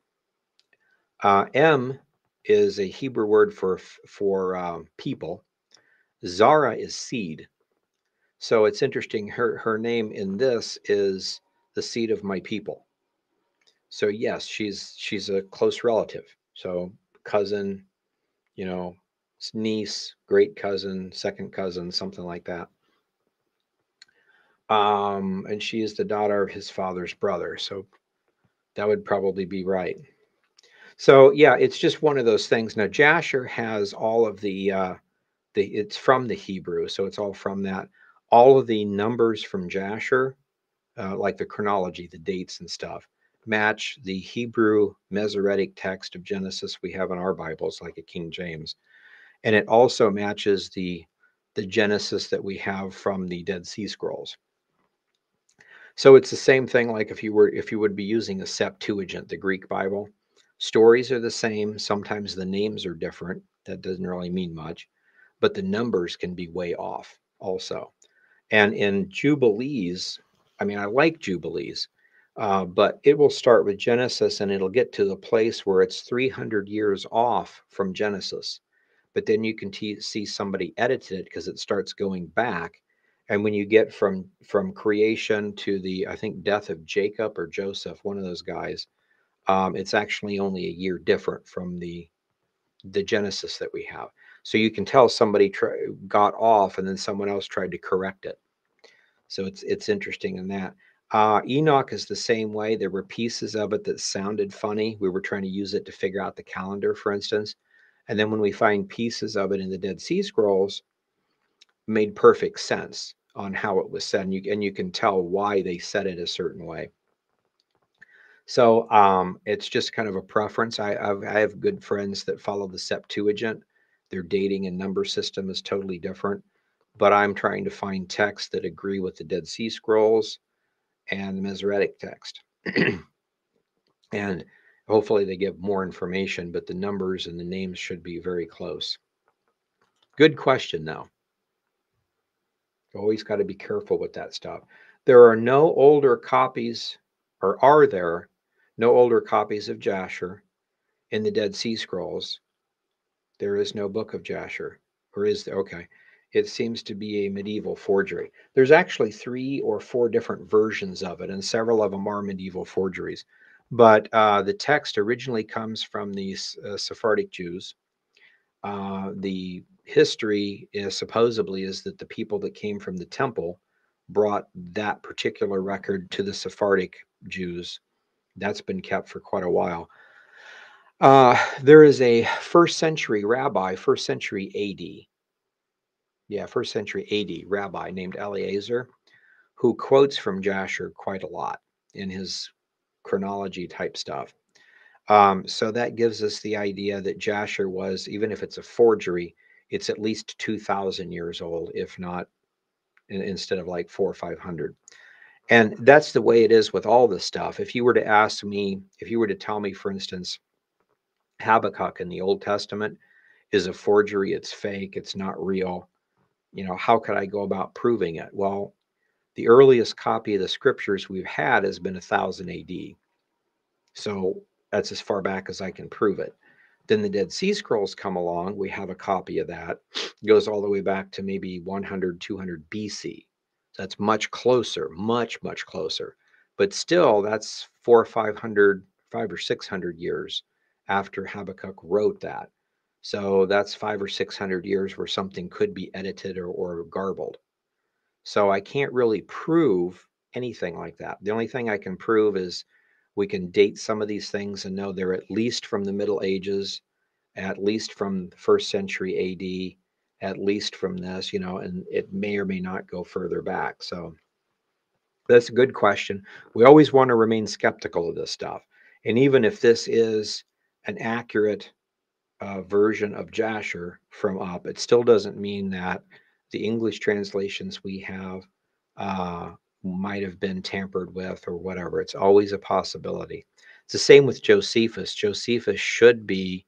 uh, M is a Hebrew word for for um, people. Zara is seed. So it's interesting. Her her name in this is the seed of my people. So yes, she's she's a close relative. So cousin, you know, niece, great cousin, second cousin, something like that. Um, and she is the daughter of his father's brother. So that would probably be right. So yeah, it's just one of those things. Now Jasher has all of the uh, the it's from the Hebrew, so it's all from that. All of the numbers from Jasher, uh, like the chronology, the dates and stuff, match the Hebrew Masoretic text of Genesis we have in our Bibles, like a King James. And it also matches the, the Genesis that we have from the Dead Sea Scrolls. So it's the same thing like if you were if you would be using a Septuagint, the Greek Bible. Stories are the same. Sometimes the names are different. That doesn't really mean much, but the numbers can be way off also. And in Jubilees, I mean, I like Jubilees, uh, but it will start with Genesis and it'll get to the place where it's 300 years off from Genesis. But then you can t- see somebody edited it because it starts going back. And when you get from from creation to the I think death of Jacob or Joseph, one of those guys, um, it's actually only a year different from the the Genesis that we have. So you can tell somebody got off and then someone else tried to correct it. So it's it's interesting in that. Uh, Enoch is the same way. There were pieces of it that sounded funny. We were trying to use it to figure out the calendar, for instance. And then when we find pieces of it in the Dead Sea Scrolls, made perfect sense on how it was said. And you, and you can tell why they said it a certain way. So um, it's just kind of a preference. I, I've, I have good friends that follow the Septuagint. Their dating and number system is totally different. But I'm trying to find texts that agree with the Dead Sea Scrolls and the Masoretic text. and hopefully they give more information, but the numbers and the names should be very close. Good question, though. Always got to be careful with that stuff. There are no older copies, or are there no older copies of Jasher in the Dead Sea Scrolls. There is no book of Jasher, or is there? Okay. It seems to be a medieval forgery. There's actually three or four different versions of it, and several of them are medieval forgeries. But uh, the text originally comes from the uh, Sephardic Jews. Uh, the history is supposedly is that the people that came from the temple brought that particular record to the Sephardic Jews that's been kept for quite a while. Uh, there is a first century rabbi, first century AD. Yeah, first century AD rabbi named Eleazar, who quotes from Jasher quite a lot in his chronology type stuff. Um, so that gives us the idea that Jasher was, even if it's a forgery, it's at least 2,000 years old, if not in, instead of like four or 500. And that's the way it is with all this stuff. If you were to ask me, if you were to tell me, for instance, Habakkuk in the Old Testament is a forgery, it's fake, it's not real, you know, how could I go about proving it? Well, the earliest copy of the scriptures we've had has been 1000 AD. So that's as far back as I can prove it. Then the Dead Sea Scrolls come along. We have a copy of that. It goes all the way back to maybe 100, 200 BC. That's much closer, much, much closer. But still, that's four or 500, five or 600 years after Habakkuk wrote that. So that's five or 600 years where something could be edited or, or garbled. So I can't really prove anything like that. The only thing I can prove is we can date some of these things and know they're at least from the Middle Ages, at least from the first century AD, at least from this, you know, and it may or may not go further back. So that's a good question. We always want to remain skeptical of this stuff. And even if this is an accurate uh, version of Jasher from up, it still doesn't mean that the English translations we have uh, might have been tampered with or whatever. It's always a possibility. It's the same with Josephus. Josephus should be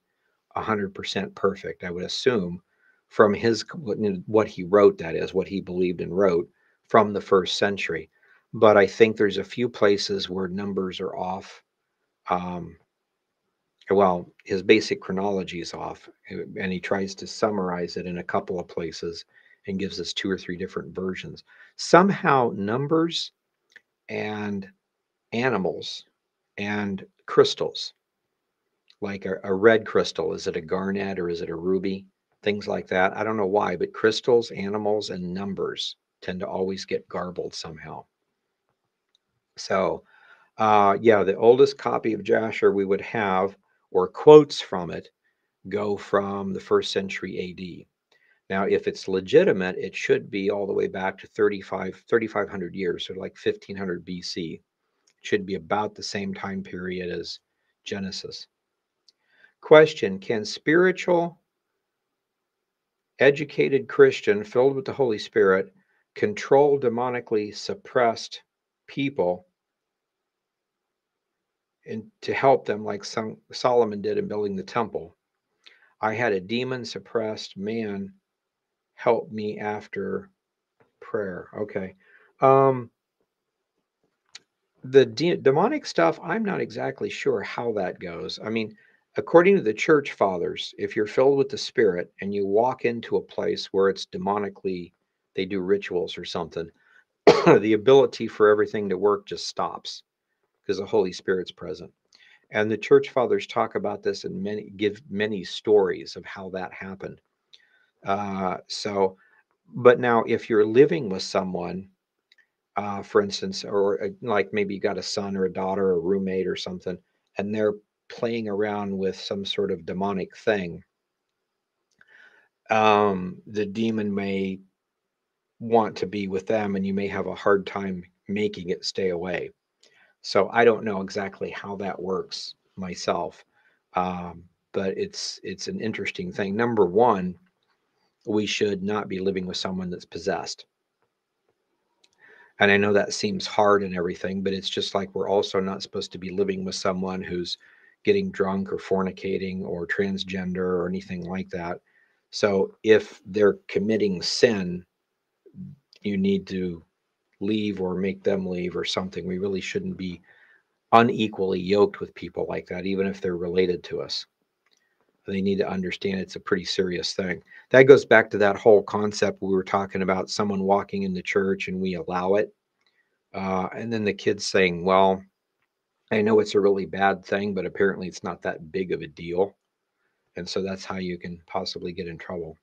100% perfect, I would assume, from his what he wrote that is what he believed and wrote from the first century but i think there's a few places where numbers are off um, well his basic chronology is off and he tries to summarize it in a couple of places and gives us two or three different versions somehow numbers and animals and crystals like a, a red crystal is it a garnet or is it a ruby things like that. I don't know why, but crystals, animals, and numbers tend to always get garbled somehow. So, uh, yeah, the oldest copy of Jasher we would have, or quotes from it, go from the first century AD. Now, if it's legitimate, it should be all the way back to 35, 3,500 years, so like 1500 BC. It should be about the same time period as Genesis. Question Can spiritual educated Christian filled with the Holy Spirit control demonically suppressed people and to help them like some Solomon did in building the temple. I had a demon suppressed man help me after prayer. Okay. Um the de- demonic stuff, I'm not exactly sure how that goes. I mean, According to the church fathers, if you're filled with the Spirit and you walk into a place where it's demonically, they do rituals or something, the ability for everything to work just stops because the Holy Spirit's present. And the church fathers talk about this and many give many stories of how that happened. Uh, so, but now if you're living with someone, uh, for instance, or uh, like maybe you got a son or a daughter, or a roommate or something, and they're playing around with some sort of demonic thing, um, the demon may want to be with them and you may have a hard time making it stay away. So I don't know exactly how that works myself. Um, but it's it's an interesting thing. Number one, we should not be living with someone that's possessed. And I know that seems hard and everything, but it's just like we're also not supposed to be living with someone who's getting drunk or fornicating or transgender or anything like that. So if they're committing sin, you need to leave or make them leave or something. We really shouldn't be unequally yoked with people like that, even if they're related to us. They need to understand it's a pretty serious thing. That goes back to that whole concept we were talking about someone walking in the church and we allow it. Uh, and then the kids saying, Well, I know it's a really bad thing, but apparently it's not that big of a deal. And so that's how you can possibly get in trouble.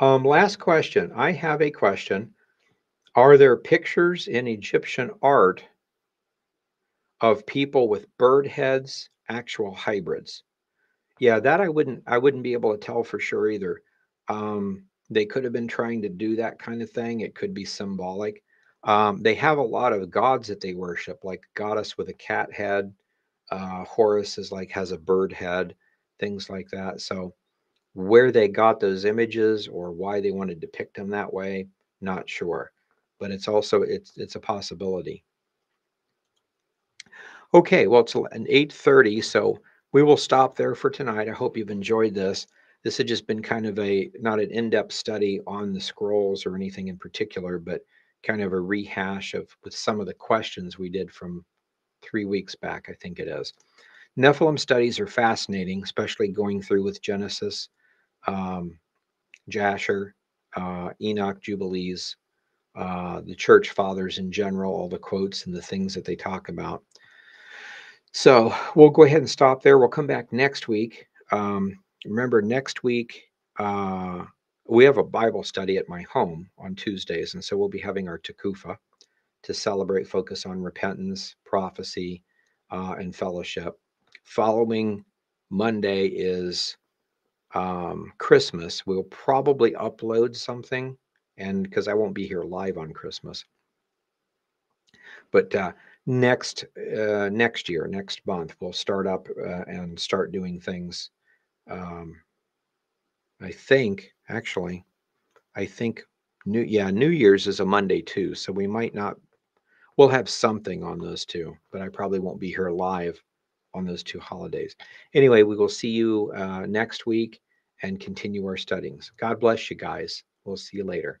Um, last question. I have a question. Are there pictures in Egyptian art of people with bird heads, actual hybrids? Yeah, that I wouldn't I wouldn't be able to tell for sure either. Um, they could have been trying to do that kind of thing. It could be symbolic. Um, they have a lot of gods that they worship, like goddess with a cat head. Uh, Horus is like has a bird head, things like that. So where they got those images or why they want to depict them that way, not sure. But it's also it's it's a possibility. Okay, well it's an 8:30, so we will stop there for tonight. I hope you've enjoyed this. This had just been kind of a not an in-depth study on the scrolls or anything in particular, but kind of a rehash of with some of the questions we did from three weeks back, I think it is. Nephilim studies are fascinating, especially going through with Genesis um, Jasher, uh, Enoch Jubilees, uh, the church fathers in general, all the quotes and the things that they talk about. So we'll go ahead and stop there. We'll come back next week. Um, remember, next week, uh, we have a Bible study at my home on Tuesdays. And so we'll be having our Tekufah to celebrate, focus on repentance, prophecy, uh, and fellowship. Following Monday is um, Christmas, we'll probably upload something, and because I won't be here live on Christmas. But uh, next uh, next year, next month, we'll start up uh, and start doing things. Um, I think actually, I think new yeah New Year's is a Monday too, so we might not. We'll have something on those two, but I probably won't be here live on those two holidays. Anyway, we will see you uh, next week and continue our studies. God bless you guys. We'll see you later.